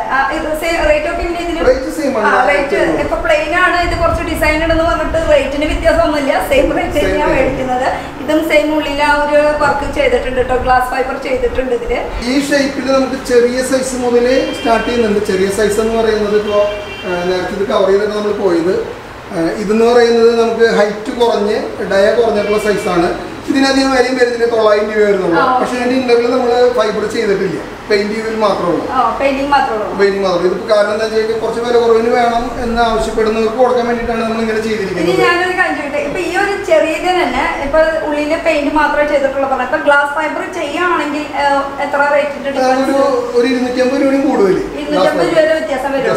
റേറ്റ് ഒക്കെ. റേറ്റ് ഇപ്പൊ പ്ലെയിൻ ആണ്. ഇത് കുറച്ച് ഡിസൈൻ ഉണ്ടെന്ന് പറഞ്ഞിട്ട് റേറ്റിന് വ്യത്യാസമൊന്നുമില്ല. സെയിം റേറ്റ് തന്നെയാണ്. മേടിക്കുന്നത്. ഇതും സെയിം ഉള്ളിൽ ആ ഒരു വർക്ക് ചെയ്തിട്ടുണ്ട് കേട്ടോ ഗ്ലാസ് ഫൈബർ ചെയ്തിട്ടുണ്ട് ഇതിൽ. ഈ ഷേപ്പിൽ നമുക്ക് ചെറിയ സൈസ് മുതൽ സ്റ്റാർട്ട് ചെയ്യുന്നുണ്ട്. ചെറിയ സൈസ് എന്ന് പറയുന്നത് ഇപ്പോ നേരത്തെ ഇത് കവർ ചെയ്തിട്ട് നമ്മൾ പോയത്. ഇതെന്ന് പറയുന്നത് നമുക്ക് ഹൈറ്റ് കുറഞ്ഞ് ഡയ കുറഞ്ഞിട്ടുള്ള സൈസാണ് ഇതിനധികം വരെയും വരുന്നില്ല തൊള്ളായിരം രൂപ വരുന്നുള്ളൂ. പക്ഷെ അതിന്റെ ഇന്റർവ്യൂ നമ്മൾ ഫൈബർ ചെയ്തിട്ടില്ല. പെയിന്റ് ചെയ്തതിൽ മാത്രമേ ഉള്ളൂ. പെയിന്റിങ് മാത്രമേ ഇതിപ്പോൾ കാരണം എന്താ വെച്ചാൽ കുറച്ച് വില കുറവിന് വേണം എന്ന് ആവശ്യപ്പെടുന്നവർക്ക് കൊടുക്കാൻ വേണ്ടിയിട്ടാണ് നമ്മൾ ഇങ്ങനെ ചെയ്തിരിക്കുന്നത്. ചെറിയ ഇപ്പൊ ഈ ഒരു ചെറിയത് തന്നെ ഇപ്പൊ ഉള്ളിൽ പെയിന്റ് മാത്രമേ ചെയ്തിട്ടുള്ളൂ ഇപ്പൊ ഗ്ലാസ് ഫൈബർ ചെയ്യുകയാണെങ്കിൽ എത്ര റേറ്റിന്റെ ഒരു ഇരുന്നൂറ്റി ഇരുന്നൂറ്റമ്പത് രൂപയും കൂടുതൽ ഇരുന്നൂറ്റമ്പത് രൂപ വ്യത്യാസം ആ.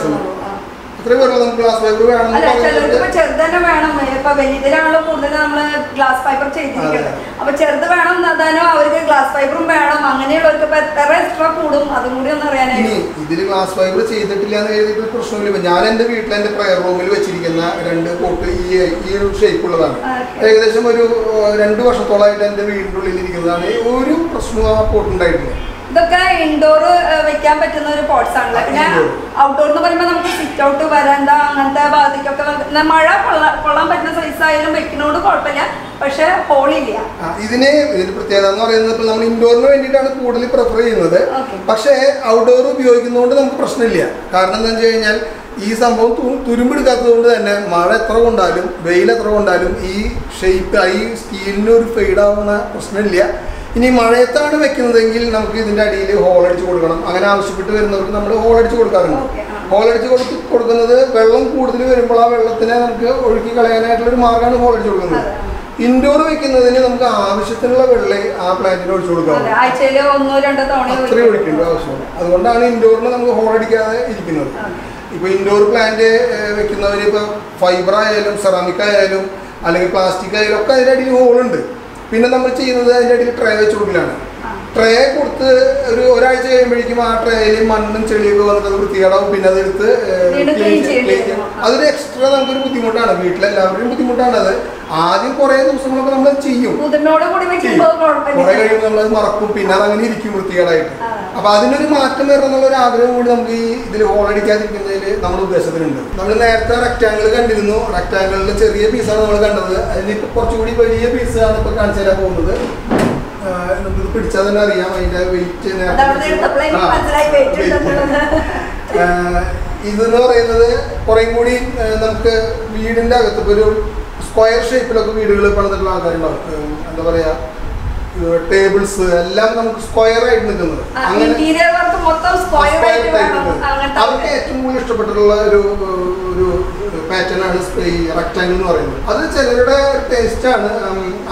അത്രേ വരുള്ളൂ നമുക്ക് ഗ്ലാസ് ഫൈബർ വേണം അല്ല ചിലർക്ക് ചെറുത് തന്നെ വേണം. ഇപ്പൊ വലുതിലാണല്ലോ കൂടുതൽ നമ്മൾ ഗ്ലാസ് ഫൈബർ ചെയ്തിരിക്കുന്നത്. അപ്പൊ ചെറുത് വേണം അവർക്ക് ഗ്ലാസ് ഫൈബറും വേണം. അങ്ങനെയുള്ളവർക്ക് ഇപ്പൊ എത്ര എക്സ്ട്രാ കൂടും? അതും കൂടി ഒന്ന് ഇനി അറിയാനായിട്ട് ഇതിൽ ഗ്ലാസ് ഫൈബർ ചെയ്തിട്ടില്ല എന്ന് പ്രശ്നമില്ല ഞാൻ എന്റെ വീട്ടിൽ എന്റെ പ്രയർ റൂമിൽ വെച്ചിരിക്കുന്ന രണ്ട് കോട്ട് ഈ ഈ ഒരു ഷേപ്പ് ഉള്ളതാണ്. ഏകദേശം ഒരു രണ്ട് വർഷത്തോളമായിട്ട് എന്റെ വീടിനുള്ളിൽ ഇരിക്കുന്നതാണ് ഒരു പ്രശ്നവും ആ പോട്ട് ഉണ്ടായിട്ടില്ല. ഇതൊക്കെ ഇൻഡോർ വെക്കാൻ പറ്റുന്ന ഒരു പോട്ട്സ് ആണല്ലോ. പിന്നെ ഔട്ട്ഡോർ എന്ന് പറയുമ്പോൾ നമുക്ക് സിറ്റ് ഔട്ട് വരണ്ട അങ്ങനത്തെ ഭാഗത്തേക്കൊക്കെ മഴ കൊള്ളാൻ പറ്റുന്ന സൈസ് ആയാലും വെക്കുന്നതുകൊണ്ട് കുഴപ്പമില്ല. പക്ഷേ ഹോളില്ല ഇതിന് ഇതിന് പ്രത്യേകത എന്ന് പറയുന്നത് ഇപ്പോൾ നമ്മൾ ഇൻഡോറിന് വേണ്ടിയിട്ടാണ് കൂടുതൽ പ്രിഫർ ചെയ്യുന്നത്. പക്ഷേ ഔട്ട്ഡോർ ഉപയോഗിക്കുന്നതുകൊണ്ട് നമുക്ക് പ്രശ്നമില്ല. കാരണം എന്താ വെച്ച് കഴിഞ്ഞാൽ ഈ സംഭവം തുരുമ്പെടുക്കാത്തത് കൊണ്ട് തന്നെ മഴ എത്ര കൊണ്ടാലും വെയിൽ എത്ര കൊണ്ടാലും ഈ ഷേപ്പ് ഈ സ്റ്റീലിന് ഒരു ഫെയ്ഡ് ആവുന്ന പ്രശ്നമില്ല. ഇനി മഴയത്താണ് വെക്കുന്നതെങ്കിൽ നമുക്ക് ഇതിന്റെ അടിയിൽ ഹോൾ അടിച്ച് കൊടുക്കണം. അങ്ങനെ ആവശ്യപ്പെട്ട് വരുന്നവർക്ക് നമ്മൾ ഹോൾ അടിച്ച് കൊടുക്കാറുണ്ട്. ഹോൾ അടിച്ച് കൊടുത്ത് കൊടുക്കുന്നത് വെള്ളം കൂടുതൽ വരുമ്പോൾ ആ വെള്ളത്തിനെ നമുക്ക് ഒഴുക്കി കളയാനായിട്ടുള്ള ഒരു മാർഗമാണ് ഹോൾ അടിച്ച് കൊടുക്കുന്നത്. ഇൻഡോർ വെക്കുന്നതിന് നമുക്ക് ആവശ്യത്തിനുള്ള വെള്ളം ആ പ്ലാന്റിന് ഒഴിച്ചു കൊടുക്കാം. അത്രയും ഒഴിക്കേണ്ട ആവശ്യമാണ് അതുകൊണ്ടാണ് ഇൻഡോറിന് നമുക്ക് ഹോൾ അടിക്കാതെ ഇരിക്കുന്നത്. ഇപ്പൊ ഇപ്പോൾ ഇൻഡോർ പ്ലാന്റ് വെക്കുന്നവർ ഇപ്പോൾ ഫൈബർ ആയാലും സെറാമിക് ആയാലും അല്ലെങ്കിൽ പ്ലാസ്റ്റിക് ആയാലും ഒക്കെ അതിന്റെ അടിയിൽ ഹോളുണ്ട് പിന്നെ നമ്മൾ ചെയ്യുന്നത് അതിന്റെ ഇടയിൽ ട്രേ വെച്ച് കൊടുക്കലാണ്. ട്രേ കൊടുത്ത് ഒരു ഒരാഴ്ച കഴിയുമ്പോഴേക്കും ആ ട്രേയിൽ മണ്ണും ചെളിയൊക്കെ വന്നിട്ട് അത് വൃത്തികേടാവും. പിന്നെ അതെടുത്ത്. അതൊരു എക്സ്ട്രാ നമുക്കൊരു ബുദ്ധിമുട്ടാണ്. വീട്ടിലെല്ലാവരുടെയും ബുദ്ധിമുട്ടാണ് അത്. ആദ്യം കുറെ ദിവസങ്ങളൊക്കെ നമ്മൾ ചെയ്യും. കുറെ കഴിയുമ്പോൾ നമ്മളത് മറക്കും. പിന്നെ അത് അങ്ങനെ ഇരിക്കും വൃത്തികേടായിട്ട്. ആ. അപ്പൊ അതിനൊരു മാറ്റം വരണം എന്നുള്ള ഒരു ആഗ്രഹം കൂടി നമുക്ക് ഈ ഇതിൽ ഹോളടിക്കാതിരിക്കുന്നതിൽ നമ്മുടെ ഉദ്ദേശത്തിലുണ്ട് നമ്മൾ നേരത്തെ റെക്ടാങ്കിൾ കണ്ടിരുന്നു. റെക്ടാങ്കിളിൽ ചെറിയ പീസാണ് നമ്മൾ കണ്ടത്. അതിലിപ്പോൾ കുറച്ചുകൂടി വലിയ പീസാണ് ഇപ്പൊ കാണിച്ചു തരാൻ പോകുന്നത്. നമുക്കിത് പിടിച്ചാൽ തന്നെ അറിയാം. അതിന്റെ വെയിറ്റ് ഇതെന്ന് പറയുന്നത് കുറേം കൂടി നമുക്ക് വീടിന്റെ അകത്ത് ഒരു സ്ക്വയർ ഷേപ്പിലൊക്കെ വീടുകൾ പണിതിട്ടുള്ള ആൾക്കാരുണ്ടാവും. എന്താ പറയാ ടേബിൾസ് എല്ലാം നമുക്ക് സ്ക്വയർ ആയിട്ട് നിൽക്കുന്നത്. അവർക്ക് ഏറ്റവും കൂടുതൽ ഇഷ്ടപ്പെട്ടിട്ടുള്ള ഒരു ഒരു പാറ്റേൺ ആണ് ഈ റെക്ടാങ്കിൾ എന്ന് പറയുന്നത്. അത് ചിലരുടെ ടേസ്റ്റ് ആണ്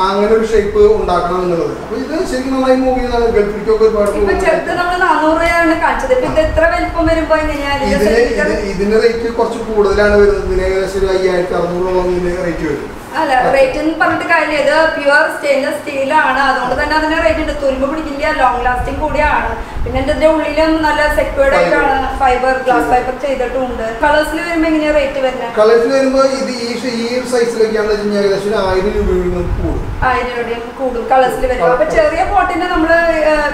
അങ്ങനെ ഒരു ഷേപ്പ് ഉണ്ടാക്കണം എന്നുള്ളത്. അപ്പൊ ഇത് ശരിക്കും നന്നായി മൂവ് ചെയ്യുന്നതാണ് ഗൾഫിലേക്കൊക്കെ ഒരുപാട് ഇതിന്റെ റേറ്റ് കുറച്ച് കൂടുതലാണ് വരുന്നത്. ഇതിന് ഏകദേശം ഒരു അയ്യായിരത്തി അറുന്നൂറോളം ഇതിന്റെ റേറ്റ് വരും. അല്ല റേറ്റ് എന്ന് പറഞ്ഞിട്ട് കാര്യമില്ല. ഇത് പ്യുവർ സ്റ്റെയിൻലെസ് സ്റ്റീലാണ് അതുകൊണ്ട് തന്നെ അതിന്റെ റേറ്റ് ഉണ്ട്. തുരുമ്പ് പിടിക്കില്ല. ലോങ് ലാസ്റ്റിംഗ് കൂടിയാണ്. പിന്നെ ഇതിന്റെ ഉള്ളിലും നല്ല സെക്യൂർഡ് ആയിട്ടാണ് ഫൈബർ ഗ്ലാസ് ഫൈബർ ചെയ്തിട്ടുണ്ട്. കളേഴ്സിൽ വരുമ്പോ എങ്ങനെയാ റേറ്റ് വരുന്നത് കളേഴ്സിൽ വരുമ്പോ ഇത് ഈ ഈ ഒരു സൈസിലൊക്കെയാണെന്ന് ഏകദേശം ഒരു ആയിരം രൂപയിൽ കൂടും. ആയിരം രൂപയും കൂടും കളേഴ്സിൽ വരും അപ്പൊ ചെറിയ പോട്ടിന്റെ നമ്മൾ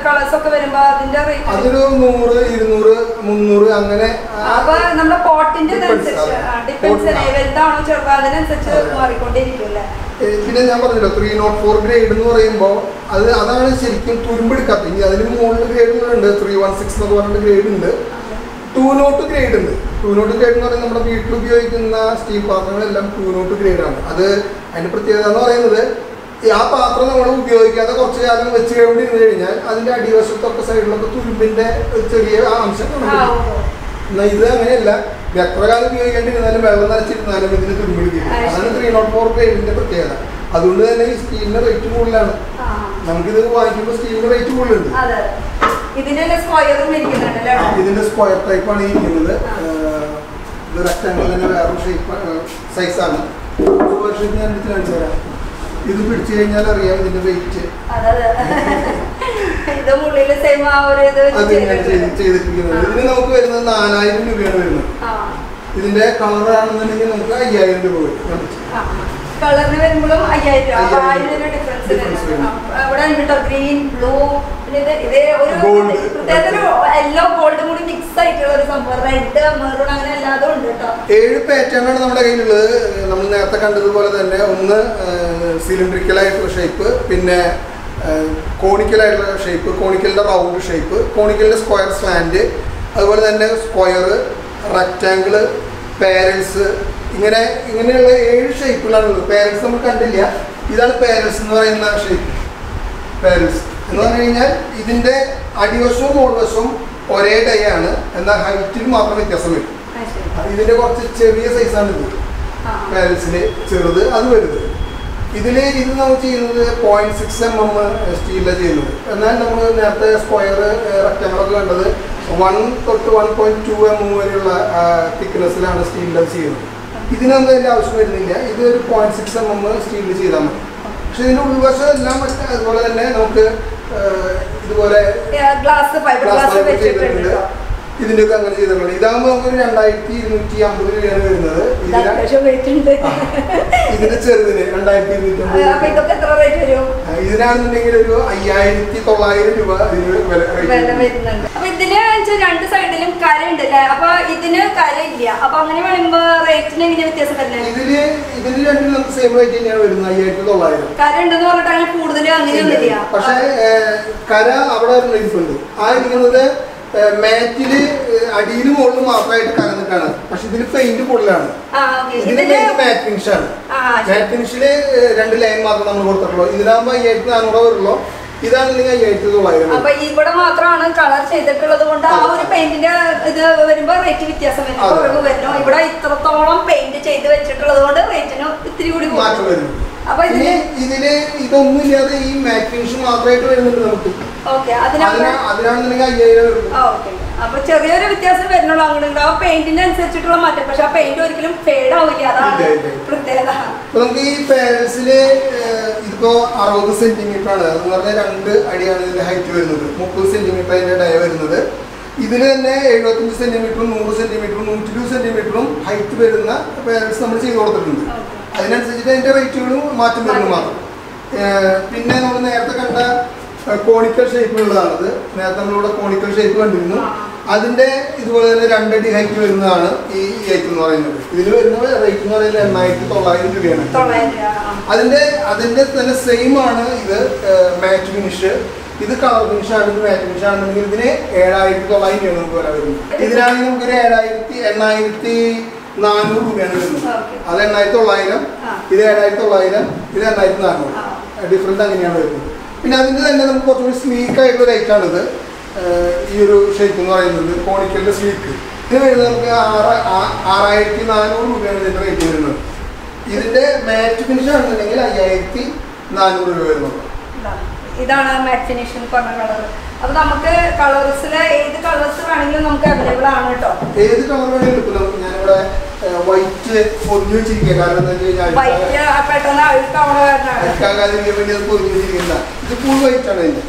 കളേഴ്സ് ഒക്കെ വരുമ്പോ അതിന്റെ റേറ്റ് അതൊരു നൂറ് ഇരുന്നൂറ് മുന്നൂറ് അങ്ങനെ അപ്പൊ നമ്മുടെ പോട്ടിന്റെ അനുസരിച്ച്. ഡിപ്പെൻസ് വലുതാണോ ചെറുതോ അതിനനുസരിച്ച് മാറിക്കൊണ്ടിരിക്കും. പിന്നെ ഞാൻ പറഞ്ഞല്ലോ ത്രീ നോട്ട് ഫോർ ഗ്രേഡ് എന്ന് പറയുമ്പോൾ അത് അതാണ് ശരിക്കും തുരുമ്പെടുക്കാത്ത ഇനി അതിന് മുകളിൽ ഗ്രേഡുകളുണ്ട് ത്രീ വൺ സിക്സ് എന്ന് പറഞ്ഞിട്ട് ഗ്രേഡ് ഉണ്ട്. ടു നോട്ട് ഗ്രേഡ് ഉണ്ട്. ടു നോട്ട് ഗ്രേഡ് എന്ന് പറയുന്നത് നമ്മുടെ വീട്ടിൽ ഉപയോഗിക്കുന്ന സ്റ്റീൽ പാത്രങ്ങളെല്ലാം ടു നോട്ട് ഗ്രേഡ് ആണ്. അത് അതിന്റെ പ്രത്യേകത എന്ന് പറയുന്നത് ആ പാത്രം നമ്മൾ ഉപയോഗിക്കാതെ കുറച്ച് കാലം വെച്ച് കഴിഞ്ഞ് കഴിഞ്ഞാൽ അതിന്റെ അടിവശത്തൊക്കെ സൈഡിലൊക്കെ തുരുമ്പിന്റെ ചെറിയ ആംശം അംശം ആ, ഇത് അങ്ങനെയല്ല. എത്ര കാലം ഉപയോഗിക്കേണ്ടിരുന്നാലും വെള്ളം നനച്ചിരുന്നാലും ഇതിന് തുമ്പിടിക്കും. അതാണ് ത്രീ നോട്ട് ഫോർ പേരിന്റെ പ്രത്യേകത. അതുകൊണ്ട് തന്നെ ഈ സ്റ്റീലിന്റെ റേറ്റ് കൂടുതലാണ്. നമുക്കിത് വാങ്ങിക്കുമ്പോൾ സ്റ്റീലിന്റെ റേറ്റ് കൂടുതലുണ്ട്. ഇതിന്റെ സ്ക്വയർ ടൈപ്പ് ആണ് ഇരിക്കുന്നത്. ഇത് റെക്ടാങ്കിൾ തന്നെ വേറൊരു ഷേപ്പ് സൈസാണ് സ്ക്വയർ ഷേപ്പ് ഞാൻ എടുത്ത് കാണിച്ചു തരാം ഇത് പിടിച്ചു കഴിഞ്ഞാൽ അറിയാം ഇതിന്റെ വെയിറ്റ്. ചെയ്തിരിക്കുന്നത് ഇതിന് നമുക്ക് വരുന്നത് നാലായിരം രൂപയാണ് വരുന്നത്. ഇതിന്റെ കളർ ആണെന്നുണ്ടെങ്കിൽ നമുക്ക് അയ്യായിരം രൂപ വരും. കളറിന് വരുമ്പോഴും അയ്യായിരം രൂപ ആയിരം രൂപ ഡിഫറൻസ് അവിടെ കേട്ടോ ഗ്രീൻ ബ്ലൂ പിന്നെ ഇത് ഇതേ ഒരു Gold. പ്രത്യേകത യെല്ലോ ഗോൾഡും കൂടി മിക്സ് ആയിട്ടുള്ള ഒരു സംഭവം. റെഡ് മെറൂൺ അങ്ങനെ എല്ലാതും ഉണ്ട് കേട്ടോ ഏഴ് പാറ്റേണാണ് നമ്മുടെ കയ്യിലുള്ളത്. നമ്മൾ നേരത്തെ കണ്ടതുപോലെ തന്നെ ഒന്ന് സിലിണ്ടറിക്കൽ ആയിട്ടുള്ള ഷേപ്പ് പിന്നെ കോണിക്കൽ ആയിട്ടുള്ള ഷേപ്പ് കോണിക്കലിന്റെ റൗണ്ട് ഷേപ്പ് കോണിക്കലിന്റെ സ്ക്വയർ സ്ലാൻഡ് അതുപോലെ തന്നെ സ്ക്വയർ റെക്റ്റാങ്കിൾ പാരൽസ് ഇങ്ങനെ ഇങ്ങനെയുള്ള ഏഴ് ഷേപ്പുകളാണുള്ളത് പാരൽസ് നമ്മൾ കണ്ടില്ല. ഇതാണ് പാരൽസ് എന്ന് പറയുന്ന ഷേപ്പ് പാരൽസ് എന്ന് പറഞ്ഞു കഴിഞ്ഞാൽ ഇതിന്റെ അടിവശവും മുകൾവശവും ഒരേ ഡേ ആണ്. എന്നാൽ ഹൈറ്റിൽ മാത്രം വ്യത്യാസം വരും. ഇതിന്റെ കുറച്ച് ചെറിയ സൈസാണ് ഇത്. ആ. പാരൽസിന് ചെറുത് അത് വലുത്. ഇതിൽ ഇത് നമ്മൾ ചെയ്യുന്നത് പോയിന്റ് സിക്സ് എം എം സ്റ്റീലാണ് ചെയ്യുന്നത്. എന്നാൽ നമ്മൾ നേരത്തെ സ്ക്വയർ റെക്റ്റാങ്കിളൊക്കെ കണ്ടത് വൺ തൊട്ട് one point two M M വരെയുള്ള തിക്നെസ്സിലാണ് സ്റ്റീലിന്റെ ചെയ്യുന്നത്. ഇതിനൊന്നും അതിന്റെ ആവശ്യം വരുന്നില്ല. ഇത് ഒരു point six M M steel ചെയ്താൽ മതി. പക്ഷെ ഇതിന്റെ ഉൾവശം എല്ലാം മറ്റേ അതുപോലെ തന്നെ നമുക്ക് ഇതുപോലെ ഗ്ലാസ് ചെയ്തിട്ടുണ്ട്. കേട്ടോ. ഇതിന്റെ ഒക്കെ അങ്ങനെ ചെയ്തിട്ടുണ്ട് ഇതാകുമ്പോൾ നമുക്ക് രണ്ടായിരത്തി ഇരുന്നൂറ്റി അമ്പത് രൂപയാണ് വരുന്നത് ഇതിന് ഇതിന്റെ ചെറുതിന് രണ്ടായിരത്തി ഇരുന്നൂറ്റി അമ്പത് ഇതിനാണെന്നുണ്ടെങ്കിൽ ഒരു അയ്യായിരത്തി തൊള്ളായിരം രൂപ ഇതിന് വില വരുന്നുണ്ട്. അപ്പൊ ഇതിൽ രണ്ട് സൈഡിലും കര ഉണ്ട് അല്ലേ? അപ്പൊ ഇതിന് കരയില്ല അപ്പൊ അങ്ങനെ പറയുമ്പോ റേറ്റിന് എങ്ങനെ വ്യത്യാസം വരുന്നത്? ഇതിൽ ഇതിന് രണ്ടിനും നമുക്ക് സെയിം റേറ്റ് തന്നെയാണ് വരുന്നത് അയ്യായിരത്തി തൊള്ളായിരം കരയുണ്ടെന്ന് പറഞ്ഞിട്ട് അങ്ങനെ കൂടുതൽ അങ്ങനെയൊന്നുമില്ല. പക്ഷെ കര അവിടെ ഒരു ഇരിപ്പുണ്ട് ആ ഇരിക്കുന്നത് മാറ്റിൽ അടിയിലും മുകളിലും മാത്രമായിട്ട് നിൽക്കാണ് പക്ഷെ ഇതിന് പെയിന്റ് കൂടുതലാണ്. ഇതിന് മാറ്റ് ഫിനിഷ് ആണ്. മാറ്റ് ഫിനിഷിൽ രണ്ട് ലൈൻ മാത്രം നമ്മൾ കൊടുത്തിട്ടുള്ളൂ. ഇതിലാകുമ്പോ അയ്യായിരത്തി നാനൂറ് വരുള്ളൂ. ഇതാണ് നിങ്ങൾ അയ്യായിരത്തി തൊള്ളായിരം അപ്പൊ ഇവിടെ മാത്രമാണ് കളർ ചെയ്തിട്ടുള്ളത് കൊണ്ട് ആ ഒരു പെയിന്റിന്റെ ഇത് വരുമ്പോ റേറ്റ് വ്യത്യാസം വരും അതെ. കുറവ് വരുന്നു ഇവിടെ ഇത്രത്തോളം പെയിന്റ് ചെയ്ത് വെച്ചിട്ടുള്ളത് കൊണ്ട് റേറ്റിന് ഇത്തിരി കൂടി. മാറ്റം വരുന്നു അപ്പൊ ഇതിൽ ഇതൊന്നും ഇല്ലാതെ ഈ മാറ്റ് ഫിനിഷ് മാത്രമായിട്ട് വരുന്നുണ്ട് നമുക്ക്. ആ, അപ്പൊ ചെറിയൊരു വ്യത്യാസം വരുന്നുള്ളൂ അങ്ങോട്ട് ആ പെയിന്റിന് അനുസരിച്ചിട്ടുള്ള മാറ്റം. പക്ഷെ ആ പെയിന്റ് ഒരിക്കലും ഫേഡ് ആവില്ല. അതാണ്. പ്രത്യേകത. നമുക്ക് ഈ ഇതിപ്പോ അറുപത് സെന്റിമീറ്റർ ആണ് എന്ന് പറഞ്ഞാൽ രണ്ട് അടിയാണ് ഇതിന്റെ ഹൈറ്റ് വരുന്നത്. മുപ്പത് സെന്റിമീറ്റർ അതിന്റെ ഡയ വരുന്നത്. ഇതിന് തന്നെ എഴുപത്തഞ്ച് സെന്റിമീറ്ററും നൂറ് സെന്റിമീറ്ററും നൂറ്റി ഇരുപത് സെന്റിമീറ്ററും ഹൈറ്റ് വരുന്ന പേരൻസ് നമ്മൾ ചെയ്തു കൊടുത്തിട്ടുണ്ട്. അതിനനുസരിച്ചിട്ട് അതിന്റെ റേറ്റുകളും മാറ്റം വരുന്നു മാത്രം. പിന്നെ നമ്മൾ നേരത്തെ കണ്ട കോണിക്കൽ ഷേപ്പിലുള്ളതാണത് നേരത്തെ നമ്മളിവിടെ കോണിക്കൽ ഷേപ്പ് കണ്ടിരുന്നു. അതിന്റെ ഇതുപോലെ തന്നെ രണ്ടടി ഹൈറ്റ് വരുന്നതാണ് ഈ റേറ്റ് എന്ന് പറയുന്നത്. ഇതിൽ വരുന്ന റേറ്റ് എന്ന് പറയുന്നത് എണ്ണായിരത്തി തൊള്ളായിരം രൂപയാണ്. അതിന്റെ അതിന്റെ തന്നെ സെയിം ആണ് ഇത് മാറ്റ് ഫിനിഷ് ഇത് കളർ ഫിനിഷ് ആണെങ്കിൽ മാറ്റ് ഫിനിഷ് ആണെന്നുണ്ടെങ്കിൽ ഇതിന് ഏഴായിരത്തി തൊള്ളായിരം രൂപ നമുക്ക് വരാൻ വരുന്നത്. ഇതിനാണെങ്കിൽ നമുക്കൊരു ഏഴായിരത്തി എണ്ണായിരത്തി നാനൂറ് രൂപയാണ് വരുന്നത്. അത് എണ്ണായിരത്തി തൊള്ളായിരം ഇത് ഏഴായിരത്തി തൊള്ളായിരം ഇത് എണ്ണായിരത്തി നാനൂറ്. ഡിഫറൻസ് അങ്ങനെയാണ് വരുന്നത്. പിന്നെ അതിന്റെ തന്നെ നമുക്ക് കുറച്ചുകൂടി സ്ലീക്ക് ആയിട്ടുള്ള ലൈറ്റാണിത് ഈ ഒരു ഷേപ്പ് എന്ന് പറയുന്നത്. കോണിക്കലിന്റെ സ്ലീക്ക് ഇത് വരുന്നത് നമുക്ക് ആറ് ആറായിരത്തി നാനൂറ് രൂപയാണ് ഇതിന്റെ റേറ്റ് വരുന്നത്. ഇതിന്റെ മാറ്റ് ഫിനിഷ് ആണെന്നുണ്ടെങ്കിൽ അയ്യായിരത്തി നാനൂറ് രൂപ വരുന്നത് ഇതാ. ഇതാണ് മാറ്റ് ഫിനിഷ് പറഞ്ഞ കളർ അപ്പൊ നമുക്ക് കളേഴ്സിലെ ഏത് കളേഴ്സ് വേണമെങ്കിലും നമുക്ക് അവൈലബിൾ ആണ് കേട്ടോ. ഏത് കളർ വേണമെങ്കിലും എടുക്കും. നമുക്ക് ഞാനിവിടെ വൈറ്റ് പൊരിഞ്ഞു വെച്ചിരിക്കുക. കാരണം എന്താ വെച്ച് കഴിഞ്ഞാൽ വൈറ്റ് പെട്ടെന്ന് അഴുക്കാവുന്നതാണ് അഴുക്കാകാതിരിക്കാൻ വേണ്ടി അത് പൊതിഞ്ഞു വെച്ചിരിക്കുന്ന. ഇത് ഫുൾ വൈറ്റ് ആണ് ഇതിന്റെ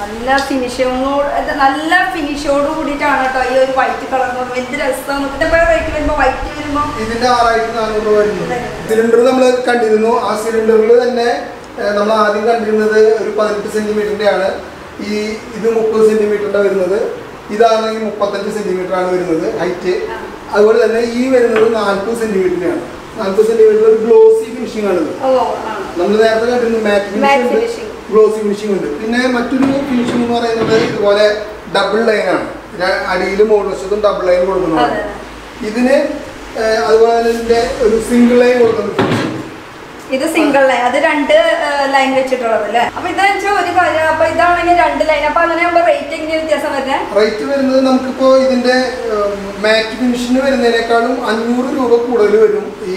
നല്ല ഫിനിഷിങ്ങോട് നല്ല ഫിനിഷോട് കൂടിയിട്ടാണ് കേട്ടോ ഈ ഒരു വൈറ്റ് കളർ എന്ത് രസമാണ്. ഇതിന്റെ റേറ്റ് വരുമ്പോൾ വൈറ്റ് വരുമ്പോൾ ഇതിന്റെ ആറായിരത്തി നാനൂറ് രൂപ വരുന്നു. സിലിണ്ടർ നമ്മൾ കണ്ടിരുന്നു. ആ സിലിണ്ടറിൽ തന്നെ നമ്മൾ ആദ്യം കണ്ടിരുന്നത് ഒരു പതിനെട്ട് സെന്റിമീറ്ററിന്റെ ആണ് ഈ ഇത് മുപ്പത് സെന്റിമീറ്ററിന്റെ വരുന്നത്. ഇതാണെങ്കിൽ മുപ്പത്തഞ്ച് സെന്റിമീറ്റർ ആണ് വരുന്നത്. ഹൈറ്റ്. അതുപോലെ തന്നെ ഈ വരുന്നത് നാൽപ്പത് സെന്റിമീറ്ററിനാണ് നാൽപ്പത് സെന്റിമീറ്റർ ഒരു ഗ്ലോസി ഫിനിഷിംഗ് ആണ് നമ്മൾ നേരത്തെ കണ്ടിരുന്നു മാറ്റ് ഫിനിഷിംഗ് ഉണ്ട് ഗ്ലോസി ഫിനിഷിംഗ് ഉണ്ട്. പിന്നെ മറ്റൊരു ഫിനിഷിംഗ് എന്ന് പറയുന്നത് ഇതുപോലെ ഡബിൾ ലൈൻ ആണ്. അടിയിൽ അടിയിലും മുകളിലും ഡബിൾ ലൈൻ കൊടുക്കുന്നതാണ്. ഇതിന് അതുപോലെ തന്നെ ഇതിന്റെ ഒരു സിംഗിൾ ലൈൻ കൊടുക്കുന്നത് ഇത് സിംഗിൾ ലൈൻ അത് രണ്ട് ലൈൻ വെച്ചിട്ടുള്ളത് അല്ലേ? അപ്പൊ ഇതെന്ന് വെച്ചാൽ ഒരു കാര്യം. അപ്പൊ ഇതാണെങ്കിൽ രണ്ട് ലൈൻ അപ്പൊ അങ്ങനെ ആകുമ്പോൾ റേറ്റ് എങ്ങനെ വ്യത്യാസം വരുന്നത് റേറ്റ് വരുന്നത് നമുക്കിപ്പോ ഇതിന്റെ മാറ്റ് ഫിനിഷിന് വരുന്നതിനേക്കാളും അഞ്ഞൂറ് രൂപ കൂടുതൽ വരും ഈ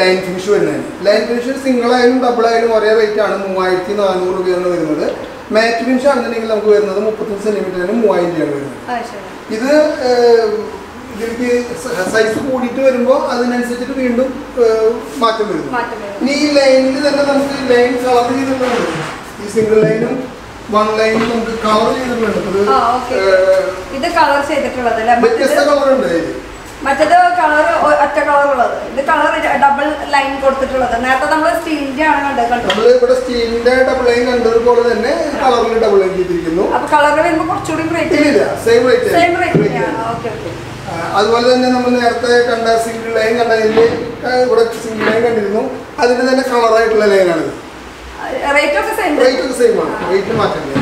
ലൈൻ ഫിനിഷ് വരുന്നതിന്. ലൈൻ ഫിനിഷ് സിംഗിൾ ആയാലും ഡബിൾ ആയാലും ഒരേ റേറ്റ് ആണ് മൂവായിരത്തി നാനൂറ് രൂപയാണ് വരുന്നത്. മാറ്റ് ഫിനിഷ് ആണെന്നുണ്ടെങ്കിൽ നമുക്ക് വരുന്നത് മുപ്പത്തഞ്ച് സെന്റിമീറ്ററിന് മൂവായിരം രൂപയാണ് വരുന്നത്. ഇത് ഇതിലേക്ക് സൈസ് കൂടിയിട്ട് വരുമ്പോൾ അതിനനുസരിച്ചിട്ട് വീണ്ടും മാറ്റം വരുന്നു. ഇനി ഈ ലൈനിൽ തന്നെ നമുക്ക് ലൈൻ കളർ ചെയ്തിട്ടുണ്ട് ഈ സിംഗിൾ ലൈനും വൺ ലൈനും നമുക്ക് കളർ ചെയ്തിട്ടുണ്ട് ഇത് കളർ ചെയ്തിട്ടുള്ളത് വ്യത്യസ്ത മറ്റേത് കളർ ഉണ്ട് മറ്റേത് കളർ ഒറ്റ കളർ ഉള്ളത്. ഇത് കളർ ഡബിൾ ലൈൻ കൊടുത്തിട്ടുള്ളത്. നേരത്തെ നമ്മൾ സ്റ്റീലിന്റെ ആണ് കണ്ടത് നമ്മൾ ഇവിടെ സ്റ്റീലിന്റെ ഡബിൾ ലൈൻ കണ്ടതുപോലെ തന്നെ കളറിൽ ഡബിൾ ലൈൻ ചെയ്തിരിക്കുന്നു. അപ്പൊ വരുമ്പോൾ കുറച്ചുകൂടി rate same rate same rate okay okay അതുപോലെ തന്നെ നമ്മൾ നേരത്തെ കണ്ട സിംഗിൾ ലൈൻ കണ്ടതിൽ ഇവിടെ സിംഗിൾ ലൈൻ കണ്ടിരുന്നു. അതിന്റെ തന്നെ കളറായിട്ടുള്ള ലൈനാണ് റേറ്റ് ഒക്കെ സെയിം റേറ്റ് ഒക്കെ സെയിം ആണ്. റേറ്റ് മാറ്റമില്ല.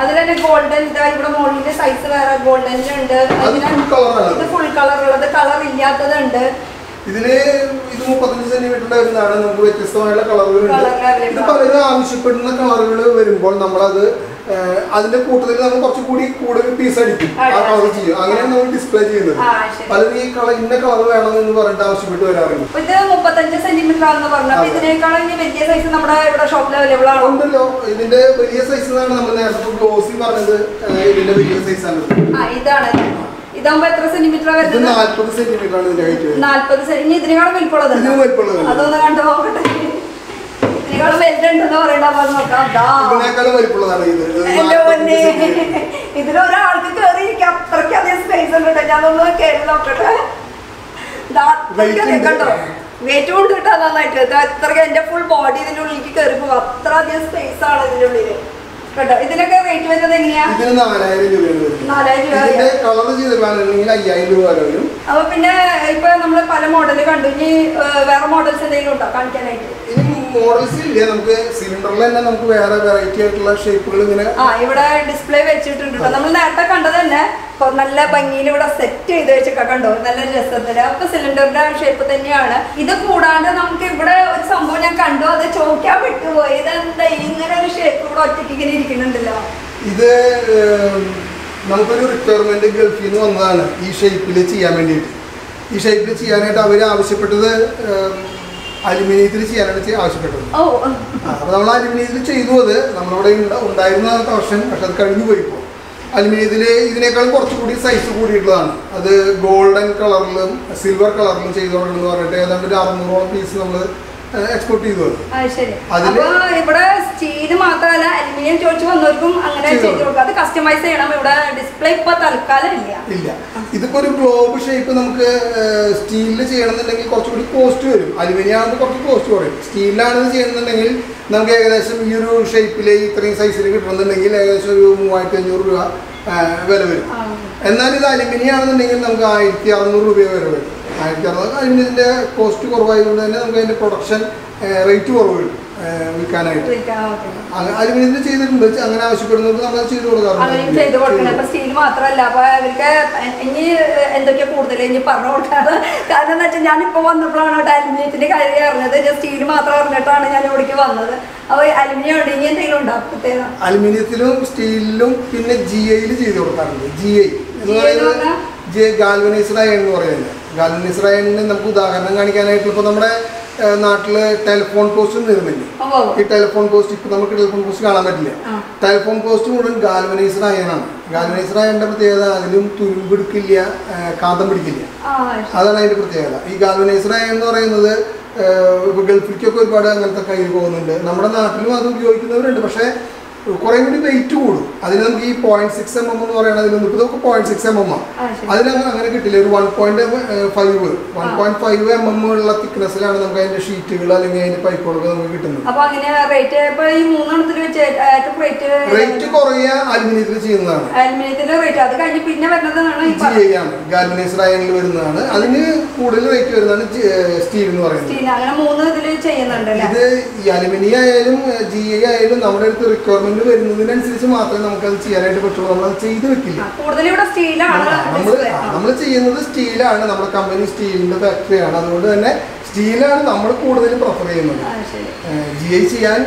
അതിൽ തന്നെ ഗോൾഡൻ ഇതാ ഇവിടെ മോളിന്റെ സൈസ് വേറെ colour ഇത് ഫുൾ കളർ ഉള്ളത്. കളർ ഇല്ലാത്തതുണ്ട്. ഇതിൽ ഇത് മുപ്പത്തഞ്ച് സെന്റിമീറ്റർ വരുന്നതാണ്. നമുക്ക് വ്യത്യസ്തമായുള്ള കളറുകളുണ്ട് ഇത് പലരും ആവശ്യപ്പെടുന്ന കളറുകൾ വരുമ്പോൾ നമ്മളത് അതിന്റെ കൂട്ടത്തിൽ നമ്മൾ കുറച്ചുകൂടി കൂടുതൽ പീസ് അടിക്കും. ആ കളർ ചെയ്യും അങ്ങനെയാണ് നമ്മൾ ഡിസ്പ്ലേ ചെയ്യുന്നത്. പലരും ഈ കളർ ഇന്ന കളർ വേണം എന്ന് പറഞ്ഞിട്ട് ആവശ്യപ്പെട്ട് വരാറുണ്ട്. ഇത് മുപ്പത്തഞ്ച് സെന്റിമീറ്റർ ആണെന്ന് പറഞ്ഞു. അപ്പൊ ഇതിനേക്കാളും വലിയ സൈസ് നമ്മുടെ ഇവിടെ ഷോപ്പിൽ അവൈലബിൾ ആണോ? ഉണ്ടല്ലോ. ഇതിന്റെ വലിയ സൈസ് നമ്മൾ നേരത്തെ ഗ്ലോസി പറഞ്ഞത്. ഇതിന്റെ വലിയ സൈസ് ആണ്. ഇതാണ്. ഇതാകുമ്പോ എത്ര സെന്റിമീറ്റർ ഇത് വരുന്നത്? നാല്പത് സെന്റിമീറ്റർ ആണ് ഇതിന്റെ ഹൈറ്റ് വരുന്നത്. നാല്പത് സെന്റി ഇനി ഇതിനേക്കാളും വലിപ്പമുള്ളത് ഇതിനും വലിപ്പമുള്ളതാണ്. അതൊന്ന് കണ്ടു നോക്കട്ടെ. ഇതിനേക്കാളും വലുതുണ്ടെന്ന് പറയണ്ട അപ്പൊ അത് നോക്കാം. ദാ. ഇതിനേക്കാളും വലിപ്പമുള്ളതാണ് ഇത്. ഇത് എന്റെ 40 പൊന്നേ. centimeter. ഇതിലൊരാൾക്ക് കയറിയിരിക്കാം അത്രയ്ക്ക് അധികം സ്പേസ് ഉണ്ട് കേട്ടോ. ഞാനൊന്ന് കയറി നോക്കട്ടെ. ദാ അത്രയ്ക്ക് Weight അധികം ഉണ്ട്. കണ്ടോ? വെയിറ്റ് കൊണ്ട് കിട്ടാൻ നന്നായിട്ട്. ഇത് അത്രയ്ക്ക് എന്റെ ഫുൾ ബോഡി ഇതിന്റെ ഉള്ളിലേക്ക് കയറി പോകും. അത്ര അധികം സ്പേസ് ആണ് ഇതിന്റെ ഉള്ളിൽ. കേട്ടോ ഇതിനൊക്കെ റേറ്റ് വരുന്നത് എങ്ങനെയാ? ഇതിന് നാലായിരം രൂപയാണ് നാലായിരം രൂപ ഇതിന്റെ കളർ ചെയ്തിട്ടാണെങ്കിൽ അയ്യായിരം രൂപ വരെ അപ്പൊ പിന്നെ ഇപ്പൊ നമ്മൾ പല മോഡൽ കണ്ടു. ഇനി വേറെ മോഡൽസ് എന്തെങ്കിലും ഉണ്ടോ? കാണിക്കാനായിട്ട്. മോഡൽസ് ഇല്ല? നമുക്ക് സിലിണ്ടറിൽ തന്നെ നമുക്ക് വേറെ വെറൈറ്റി ആയിട്ടുള്ള ഷേപ്പുകൾ ഇങ്ങനെ ആ ഇവിടെ ഡിസ്പ്ലേ വെച്ചിട്ടുണ്ട് കേട്ടോ നമ്മൾ നേരത്തെ കണ്ടത് തന്നെ നല്ല ഭംഗിയിൽ ഇവിടെ സെറ്റ് ചെയ്ത് വെച്ചൊക്കെ കണ്ടോ? നല്ല രസത്തിൽ. അപ്പൊ സിലിണ്ടറിന്റെ ഷേപ്പ് തന്നെയാണ്. ഇത് കൂടാണ്ട് നമുക്ക് ഇവിടെ ഒരു സംഭവം ഞാൻ കണ്ടു. അത് ചോദിക്കാൻ വിട്ടുപോയി. ഇതെന്താ? ഇങ്ങനെ ഒരു ഷേപ്പ് ഇവിടെ ഒറ്റയ്ക്ക് ഇങ്ങനെ ഇരിക്കുന്നുണ്ടല്ലോ. ഇത് നമുക്കൊരു റിക്വയർമെന്റ് ഗൾഫിൽ നിന്ന് വന്നതാണ് ഈ ഷേപ്പിൽ ചെയ്യാൻ വേണ്ടിയിട്ട്. ഈ ഷേപ്പിൽ ചെയ്യാനായിട്ട് അവർ ആവശ്യപ്പെട്ടത് അലുമിനിയത്തിൽ ചെയ്യാനാണ് ആവശ്യപ്പെട്ടത്. അപ്പൊ നമ്മൾ അലുമിനിയത്തിൽ ചെയ്തു അത്. നമ്മളിവിടെ ഉണ്ട- ഉണ്ടായിരുന്ന കളക്ഷൻ പക്ഷെ അത് കഴിഞ്ഞു പോയി ഇപ്പോൾ അലുമിനിയത്തിൽ ഇതിനേക്കാൾ കുറച്ചുകൂടി സൈസ് കൂടിയിട്ടുള്ളതാണ്. അത് ഗോൾഡൻ കളറിലും സിൽവർ കളറിലും ചെയ്തോളെന്ന് പറഞ്ഞിട്ട് ഏതാണ്ട് ഒരു അറുന്നൂറോളം പീസ് നമ്മൾ എക്സ്പോർട്ട് ചെയ്തു അതിൽ ഇവിടെ സ്റ്റീൽ മാത്രമല്ല അലുമിനിയം ചോദിച്ചു വന്നവർക്കും അങ്ങനെ ചെയ്തു ചെയ്ത് കൊടുക്കാം. അത് കസ്റ്റമൈസ് ചെയ്യണം. ഇവിടെ ഡിസ്പ്ലേ ഇപ്പൊ തൽക്കാലം ഇല്ല. ഇല്ല. ഇതിപ്പോ ഒരു ഗ്ലോബ് ഷേപ്പ് നമുക്ക് സ്റ്റീലിൽ ചെയ്യണമെന്നുണ്ടെങ്കിൽ കുറച്ചുകൂടി കോസ്റ്റ് വരും. അലുമിനിയം ആകുമ്പോൾ കുറച്ച് കോസ്റ്റ് കുറയും. സ്റ്റീലിലാണ് ചെയ്യണമെന്നുണ്ടെങ്കിൽ നമുക്ക് ഏകദേശം ഈ ഒരു ഷേപ്പിൽ ഇത്രയും സൈസിൽ കിട്ടണമെന്നുണ്ടെങ്കിൽ ഏകദേശം ഒരു മൂവായിരത്തി അഞ്ഞൂറ് രൂപ വില വരും. എന്നാൽ ഇത് അലുമിനിയം ആണെന്നുണ്ടെങ്കിൽ നമുക്ക് ആയിരത്തി അറുന്നൂറ് രൂപ വരെ വരും. ആയിരത്തി അതിന് ഇതിന്റെ കോസ്റ്റ് കുറവായതുകൊണ്ട് തന്നെ നമുക്ക് അതിന്റെ പ്രൊഡക്ഷൻ റേറ്റ് കുറവ് വിൽക്കാനായിട്ട്. അതിന് ഇതിന് ചെയ്തിട്ടുണ്ട്. അങ്ങനെ ആവശ്യപ്പെടുന്നത് നമ്മൾ ചെയ്ത് കൊടുക്കാറുണ്ട്. ചെയ്ത് കൊടുക്കണം. സ്റ്റീൽ മാത്രമല്ല. അപ്പൊ അവർക്ക് ഇനി എന്തൊക്കെയാ കൂടുതൽ ഇനി പറഞ്ഞു കൊടുക്കാറ്? കാരണം എന്താ വെച്ചാൽ ഞാൻ ഇപ്പൊ വന്നപ്പോഴാണ് കേട്ടോ അലുമിനിയത്തിന്റെ കാര്യം അറിഞ്ഞത്. സ്റ്റീൽ മാത്രം അറിഞ്ഞിട്ടാണ് ഞാൻ ഇവിടേക്ക് വന്നത്. അപ്പൊ അലുമിനിയം ഉണ്ട് ഇനി എന്തെങ്കിലും അലുമിനിയത്തിലും സ്റ്റീലിലും പിന്നെ ജി ഐയിൽ ചെയ്ത് കൊടുക്കാറുണ്ട്. ജി ഐ എന്ന് പറയുന്നത് ഗാൽവനൈസ്ഡ് അയൺ എന്ന് പറയുന്നത്. ഗാൽവനൈസ്ഡ് അയണിന് നമുക്ക് ഉദാഹരണം കാണിക്കാനായിട്ട് ഇപ്പോൾ നമ്മുടെ നാട്ടിൽ ടെലിഫോൺ പോസ്റ്റ് നിർമ്മിക്കും. ഈ ടെലിഫോൺ പോസ്റ്റ് ഇപ്പൊ നമുക്ക് ടെലിഫോൺ പോസ്റ്റ് കാണാൻ പറ്റില്ല. ടെലിഫോൺ പോസ്റ്റ് മുഴുവൻ ഗാൽവനൈസ്ഡ് അയണാണ് ഗാൽവനൈസ്ഡ് അയണിന്റെ പ്രത്യേകത അതിലും തുരുമ്പെടുക്കില്ല കാന്തം പിടിക്കില്ല. അതാണ് അതിന്റെ പ്രത്യേകത. ഈ ഗാൽവനൈസർ അയൺ എന്ന് പറയുന്നത് ഇപ്പോൾ ഗൾഫിലേക്കൊക്കെ ഒരുപാട് അങ്ങനത്തെ കയ്യിൽ പോകുന്നുണ്ട്. നമ്മുടെ നാട്ടിലും അത് ഉപയോഗിക്കുന്നവരുണ്ട്. പക്ഷേ കുറേ കൂടി വെയിറ്റ് കൂടും. അതിന് നമുക്ക് ഈ പോയിന്റ് സിക്സ് എം എം എന്ന് പറയുന്നത് അതിൽ നമുക്ക് നമുക്ക് പോയിന്റ് സിക്സ് എം എം ആണ്. അതിനങ്ങനെ അങ്ങനെ കിട്ടില്ല. ഒരു one point five one point five M M ഉള്ള തിക്നെസ്സിലാണ് നമുക്ക് അതിന്റെ ഷീറ്റുകൾ അല്ലെങ്കിൽ അതിന്റെ പൈപ്പുകളൊക്കെ നമുക്ക് കിട്ടുന്നത്. റേറ്റ് കുറയ അലുമിനിയത്തിൽ ചെയ്യുന്നതാണ്. ജി ഐ അയണിൽ വരുന്നതാണ് അതിന് കൂടുതൽ റേറ്റ് വരുന്നതാണ് സ്റ്റീൽ എന്ന് പറയുന്നത്. ഇത് ഈ അലുമിനിയം ആയാലും ജി ഐ ആയാലും നമ്മുടെ അടുത്ത് റിക്വയർമെന്റ് വരുന്നതിനനുസരിച്ച് മാത്രമേ നമുക്ക് അത് ചെയ്യാനായിട്ട് പറ്റുള്ളൂ. നമ്മൾ അത് ചെയ്ത് വെക്കില്ല. നമ്മൾ നമ്മൾ ചെയ്യുന്നത് സ്റ്റീലാണ്. നമ്മുടെ കമ്പനി സ്റ്റീലിന്റെ ഫാക്ടറിയാണ്. അതുകൊണ്ട് തന്നെ സ്റ്റീലാണ് നമ്മൾ കൂടുതലും പ്രിഫർ ചെയ്യുന്നത്. ജി ഐ ചെയ്യാൻ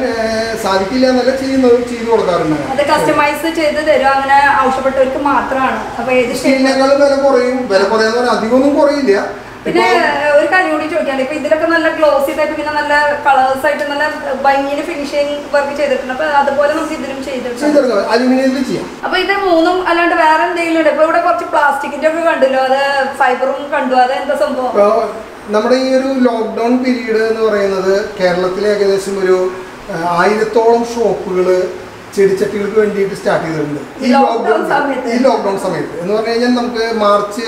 സാധിക്കില്ല എന്നല്ല ചെയ്യുന്നത് ചെയ്ത് കൊടുക്കാറുണ്ട്. അത് കസ്റ്റമൈസ് ചെയ്ത് തരും. അങ്ങനെ ആവശ്യപ്പെട്ടവർക്ക് മാത്രമാണ്. സ്റ്റീലിനേക്കാളും വില കുറയും. വില കുറയാന്ന് പറഞ്ഞാൽ അധികമൊന്നും കുറയില്ല. പിന്നെ ഒരു കാര്യം കൂടി ചോദിക്കാണ്ട് ഇപ്പൊ ഇതിലൊക്കെ നല്ല ഗ്ലോസി ടൈപ്പ് ഇങ്ങനെ നല്ല കളേഴ്സ് ആയിട്ട് നല്ല ഭംഗിയിൽ ഫിനിഷിങ് വർക്ക് ചെയ്തിട്ടുണ്ട്. അപ്പൊ അതുപോലെ നമുക്ക് ഇതിലും ചെയ്തിട്ടുണ്ട് അപ്പൊ ഇത് മൂന്നും അല്ലാണ്ട് വേറെ എന്തെങ്കിലും ഉണ്ട്? ഇപ്പൊ ഇവിടെ കുറച്ച് പ്ലാസ്റ്റിക്കിന്റെ ഒക്കെ കണ്ടല്ലോ. അത് ഫൈബറും കണ്ടു. അത് എന്താ സംഭവം നമ്മുടെ ഈ ഒരു ലോക്ക്ഡൗൺ പീരീഡ് എന്ന് പറയുന്നത് കേരളത്തിലെ ഏകദേശം ഒരു ആയിരത്തോളം ഷോപ്പുകൾ ചെടിച്ചട്ടികൾക്ക് വേണ്ടിയിട്ട് സ്റ്റാർട്ട് ചെയ്തിട്ടുണ്ട്. ഈ ലോക്ക്ഡൌൺ. ഈ ലോക്ക്ഡൗൺ സമയത്ത്. എന്ന് പറഞ്ഞു കഴിഞ്ഞാൽ നമുക്ക് മാർച്ച്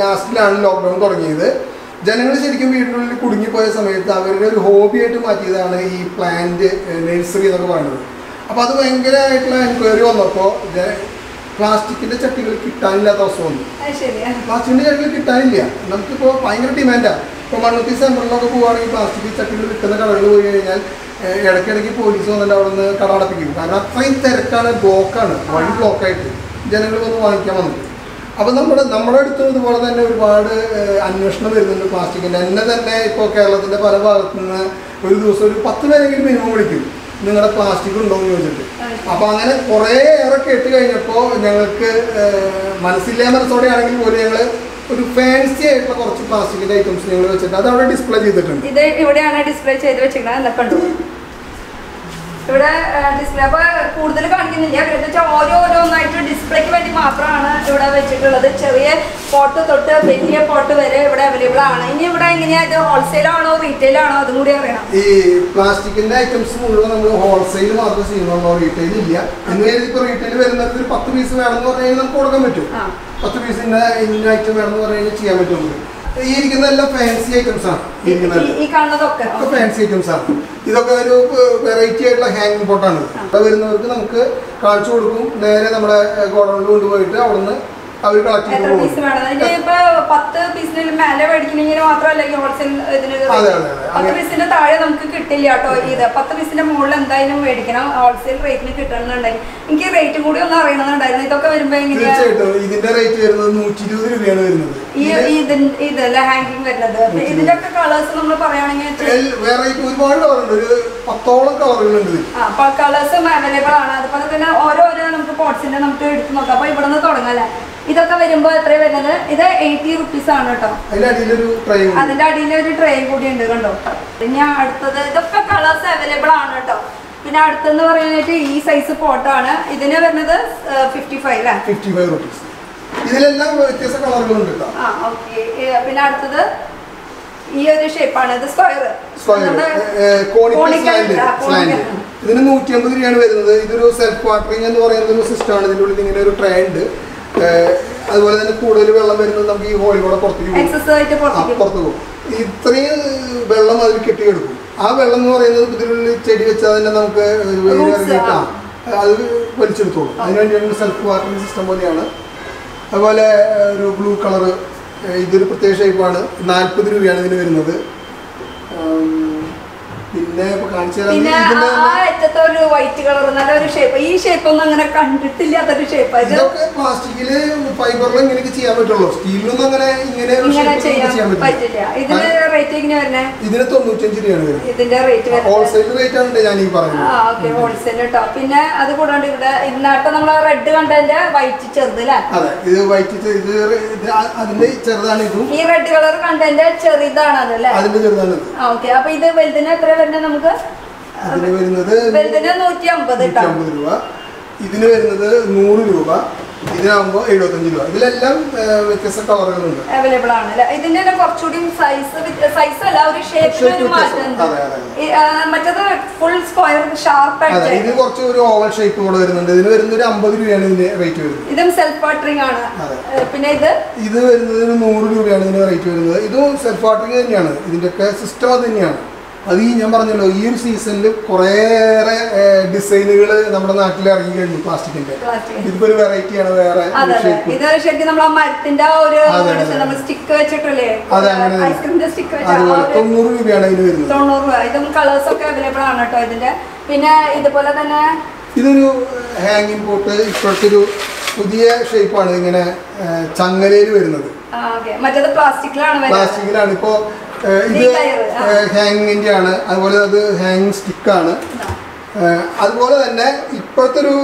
ലാസ്റ്റിലാണ് ലോക്ക്ഡൗൺ തുടങ്ങിയത്. ജനങ്ങൾ ശരിക്കും വീടിനുള്ളിൽ കുടുങ്ങിപ്പോയ സമയത്ത് അവരുടെ ഒരു ഹോബിയായിട്ട് മാറ്റിയതാണ് ഈ പ്ലാന്റ് നഴ്സറി എന്നൊക്കെ പറയുന്നത്. അപ്പോൾ അത് ഭയങ്കരമായിട്ടുള്ള എൻക്വയറി വന്നപ്പോൾ പ്ലാസ്റ്റിക്കിന്റെ ചട്ടികൾ കിട്ടാനില്ലാത്ത അവസ്ഥ വന്നു. പ്ലാസ്റ്റിക്കിന്റെ ചട്ടികൾ കിട്ടാനില്ല. നമുക്കിപ്പോൾ ഭയങ്കര ഡിമാൻഡാണ് ഇപ്പോൾ മണ്ണുത്തി സെന്ററിലൊക്കെ പോവുകയാണെങ്കിൽ പ്ലാസ്റ്റിക് ചട്ടികൾ വിൽക്കുന്ന കടകൾ പോയി കഴിഞ്ഞാൽ ഇടയ്ക്കിടയ്ക്ക് പോലീസ് വന്നിട്ട് അവിടെ നിന്ന് കട അടപ്പിക്കും. കാരണം അത്രയും തിരക്കാണ് ബ്ലോക്കാണ് വഴി ബ്ലോക്കായിട്ട് ജനങ്ങൾ വന്ന് വാങ്ങിക്കാൻ വന്നിട്ട്. അപ്പോൾ നമ്മുടെ നമ്മുടെ അടുത്തും ഇതുപോലെ തന്നെ ഒരുപാട് അന്വേഷണം വരുന്നുണ്ട് പ്ലാസ്റ്റിക്കിന്റെ എന്നെ തന്നെ ഇപ്പോൾ കേരളത്തിന്റെ പല ഭാഗത്തു നിന്ന് ഒരു ദിവസം ഒരു പത്ത് പേരെങ്കിലും മിനിമം വിളിക്കും നിങ്ങളുടെ പ്ലാസ്റ്റിക് ഉണ്ടോ എന്ന് ചോദിച്ചിട്ട്. അപ്പോൾ അങ്ങനെ കുറേ ഏറെ കേട്ട് കഴിഞ്ഞപ്പോൾ ഞങ്ങൾക്ക് മനസ്സില്ലാ മനസ്സോടെ ആണെങ്കിൽ പോലും ഞങ്ങൾ ഒരു ഫാൻസി ആയിട്ടുള്ള കുറച്ച് പ്ലാസ്റ്റിക്കിന്റെ ഐറ്റംസ് ഞങ്ങൾ വെച്ചിട്ട് അത് അവിടെ ഡിസ്പ്ലേ ചെയ്തിട്ടുണ്ട്. ഇത് ഇവിടെയാണ് ഡിസ്പ്ലേ ചെയ്ത് വെച്ചിരിക്കുന്നത്. ഇവിടെ ഡിസ്പ്ലേ അപ്പൊ കൂടുതൽ കാണിക്കുന്നില്ല. പിന്നെ വെച്ചാൽ ഓരോ ഓരോന്നായിട്ട് ഡിസ്പ്ലേക്ക് വേണ്ടി മാത്രമാണ് ഇവിടെ വെച്ചിട്ടുള്ളത്. ചെറിയ പോട്ട് തൊട്ട് വലിയ പോട്ട് വരെ ഇവിടെ അവൈലബിൾ ആണ്. ഇനി ഇവിടെ എങ്ങനെയാ ഇത് ഹോൾസെയിൽ ആണോ റീറ്റെയിൽ ആണോ? അതും കൂടി അറിയണം. ഈ പ്ലാസ്റ്റിക്കിന്റെ ഐറ്റംസ് മുഴുവൻ നമ്മൾ ഹോൾസെയിൽ മാത്രം ചെയ്യുന്നുള്ളൂ. റീറ്റെയിൽ ഇല്ല. എന്ന് ഇപ്പോൾ റീറ്റെയിൽ വരുന്നത് ഒരു പത്ത് പീസ് വേണമെന്ന് പറഞ്ഞു കഴിഞ്ഞാൽ നമുക്ക് കൊടുക്കാൻ പറ്റും. പത്ത് പീസ് ഇന്ന ഇന്ന ഐറ്റം വേണമെന്ന് പറഞ്ഞു കഴിഞ്ഞാൽ ചെയ്യാൻ പറ്റും ഈ ഇരിക്കുന്ന എല്ലാം ഫാൻസി ഐറ്റംസ് ആണ്. ഈ കാണുന്നതൊക്കെ. ഫാൻസി ഐറ്റംസ് ആണ്. ഇതൊക്കെ ഒരു വെറൈറ്റി ആയിട്ടുള്ള ഹാങ്ങിങ് പോട്ടാണ് അവിടെ വരുന്നവർക്ക് നമുക്ക് കാണിച്ചു കൊടുക്കും. നേരെ നമ്മുടെ ഗോഡൗണിൽ കൊണ്ടുപോയിട്ട് അവിടുന്ന് അവർ കളക്ട് ചെയ്ത് അതെ, അതെ, പീസിന്റെ താഴെ നമുക്ക് കിട്ടില്ല കേട്ടോ ഇത്. പത്ത് പീസിന്റെ മുകളിൽ എന്തായാലും മേടിക്കണം. ഹോൾസെയിൽ റേറ്റിന് കിട്ടണമെന്നുണ്ടെങ്കിൽ എനിക്ക് റേറ്റും കൂടി ഒന്ന് അറിയണമെന്നുണ്ടായിരുന്നു. ഇതൊക്കെ വരുമ്പോ തീർച്ചയായിട്ടും. ഇതിന്റെ റേറ്റ് വരുന്നത് നൂറ്റി ഇരുപത് രൂപയാണ് വരുന്നത്. ഈ ഇതല്ല ഹാങ്കിങ് വരുന്നത്? അപ്പൊ ഇതിന്റെ ഒക്കെ കളേഴ്സ് നമ്മൾ പറയുകയാണെങ്കിൽ വെറൈറ്റി ഒരുപാട് കളറുണ്ട് ഒരു പത്തോളം കളറുകളുണ്ട് ആ കളേഴ്സും അവൈലബിൾ ആണ്. അതുപോലെ തന്നെ ഓരോരോ നമുക്ക് പോട്ട്സിന്റെ നമുക്ക് എടുത്ത് നോക്കാം. അപ്പൊ ഇവിടെ നിന്ന് തുടങ്ങാല്ലേ ഇതൊക്കെ വരുമ്പോ എത്ര വരുന്നത്? ഇത് എയ്റ്റി റുപ്പീസ് ആണ് കേട്ടോ. അതിന്റെ അടിയിൽ ഒരു ട്രേ കൂടി ഉണ്ട് കണ്ടോ? പിന്നെ അടുത്തത് ഇതൊക്കെ കളേഴ്സ് അവൈലബിൾ ആണ് കേട്ടോ. പിന്നെ അടുത്തെന്ന് പറയാനായിട്ട് ഈ സൈസ് പോട്ടാണ് ഇതിന് വരുന്നത് fifty five fifty five rupees ഇതിലെല്ലാം വ്യത്യസ്ത കളറുകളുണ്ട് ആ ഓക്കെ പിന്നെ അടുത്തത് ഈ ഒരു ഷേപ്പാണ് ഇത് സ്ക്വയർ ഇതിന് നൂറ്റി അമ്പത് രൂപയാണ് വരുന്നത്. ഇതൊരു സെൽഫ് വാട്ടറിംഗ് എന്ന് പറയുന്ന ഒരു സിസ്റ്റമാണ് ഇതിന്റെ ഉള്ളിൽ ഇങ്ങനെ ഒരു ട്രേ ഉണ്ട്. അതുപോലെ തന്നെ കൂടുതൽ വെള്ളം വരുന്നത് നമുക്ക് ഈ ഹോളിലൂടെ പുറത്തേക്ക് പോകും. പുറത്ത് പോകും. ഇത്രയും വെള്ളം അതിൽ കെട്ടിയെടുക്കും. ആ വെള്ളം എന്ന് പറയുന്നത് ഇതിനുള്ളിൽ ചെടി വെച്ചാൽ തന്നെ നമുക്ക് അത് വലിച്ചെടുത്തോളും. അതിനുവേണ്ടിയാണ് സെൽഫ് വാട്ടറിംഗ് സിസ്റ്റം പോലെയാണ്. അതുപോലെ ഒരു ബ്ലൂ കളറ് ഇതൊരു പ്രത്യേക ഷേപ്പാണ് നാൽപ്പത് രൂപയാണ് ഇതിന് വരുന്നത്. പിന്നെ ആ- അറ്റത്തെ ഒരു വൈറ്റ് കളർ നല്ല ഒരു ഷേപ്പ് ഈ ഷേപ്പ് ഒന്നും അങ്ങനെ ഷേപ്പ് ഇത് ഇതൊക്കെ പ്ലാസ്റ്റിക്കിൽ ഇങ്ങനെയൊക്കെ ചെയ്യാൻ പറ്റുള്ളൂ. സ്റ്റീലിലൊന്നും അങ്ങനെ ഇങ്ങനെ ഇങ്ങനെ ചെയ്യാൻ പറ്റില്ല. ഇതിന് പറ്റില്ല റേറ്റ് എങ്ങനെ വരുന്നേ? ഇതിന് തൊണ്ണൂറ്റഞ്ച് രൂപയാണ് ഇതിന്റെ റേറ്റ് ഹോൾസെയിൽ റേറ്റ് ആണ് ഞാൻ ഈ ആ പറയുന്നത് ഓക്കെ ഹോൾസെയിൽ കേട്ടോ പിന്നെ അത് കൂടാണ്ട് ഇവിടെ നമ്മളെ റെഡ് കണ്ടതിന്റെ വൈറ്റ് ചെറുത് അല്ലേ അതെ ഇത് വൈറ്റ് ഇത് അതിന്റെ ചെറുതാണ് ഇതും. ഈ റെഡ് കളർ കണ്ടതിന്റെ ചെറുതാണ് അത് അല്ലേ അതിന്റെ ചെറുതാണ് ഇത്. ആ ഓക്കെ അപ്പൊ ഇത് വലുതിന് എത്ര വരുന്നത് നമുക്ക് അതിന് വരുന്നത് നൂറ്റി അമ്പത് രൂപ. ഇതിന് വരുന്നത് നൂറ് രൂപ. ഇതിനാകുമ്പോൾ എഴുപത്തഞ്ച് രൂപ. ഇതിലെല്ലാം വ്യത്യസ്ത കളറുകളുണ്ട്. അവൈലബിൾ ആണ് ഇതിന്റെ തന്നെ കുറച്ചുകൂടി സൈസ് സൈസ് അല്ല ഒരു ഷേപ്പിൽ ഒരു വ്യത്യാസം. മാറ്റം ഉണ്ട്. അതെ, അതെ, അതെ. ഈ, ആ, മറ്റേത് ഫുൾ സ്ക്വയർ ഷാർപ്പ് അതെ ഇത് ആയിട്ട് കുറച്ച് ഒരു ഓവൽ ഷേപ്പ് കൂടെ വരുന്നുണ്ട്. ഇതിന് വരുന്ന ഒരു അമ്പത് രൂപയാണ് ഇതിന്റെ റേറ്റ് വരുന്നത്. ഇതും സെൽഫ് വാട്ടറിംഗ് ആണ് പിന്നെ ഇത്? ഇത് വരുന്നതിന് നൂറ് രൂപയാണ് ഇതിന് റേറ്റ് വരുന്നത്. ഇതും സെൽഫ് വാട്ടറിംഗ് തന്നെയാണ്. ഇതിന്റെയൊക്കെ സിസ്റ്റം അത് തന്നെയാണ്. അത് ഈ ഞാൻ പറഞ്ഞല്ലോ ഈ ഒരു സീസണിൽ കുറേയേറെ ഡിസൈനുകൾ നമ്മുടെ നാട്ടിൽ ഇറങ്ങി കഴിഞ്ഞു പ്ലാസ്റ്റിക്കിന്റെ. ഇതിപ്പോ ഒരു വെറൈറ്റിയാണ് വേറെ അതെ അതുപോലെ തൊണ്ണൂറ് രൂപയാണ് ഇതിന് വരുന്നത്. പിന്നെ ഇതുപോലെ തന്നെ ഇതൊരു ഹാങ്ങിങ് പോട്ട് ഇപ്പോഴത്തെ ഒരു പുതിയ ഷേപ്പാണ് ഇങ്ങനെ ചങ്ങലയിൽ വരുന്നത്. പ്ലാസ്റ്റിക്കിലാണ് പ്ലാസ്റ്റിക്കിലാണ്. ഇപ്പോൾ ഇത്. ഹാങ്ങിങ്ങിന്റെ ആണ്. അതുപോലെ അത് ഹാങ് സ്റ്റിക്കാണ്. അതുപോലെ തന്നെ ഇപ്പോഴത്തെ ഒരു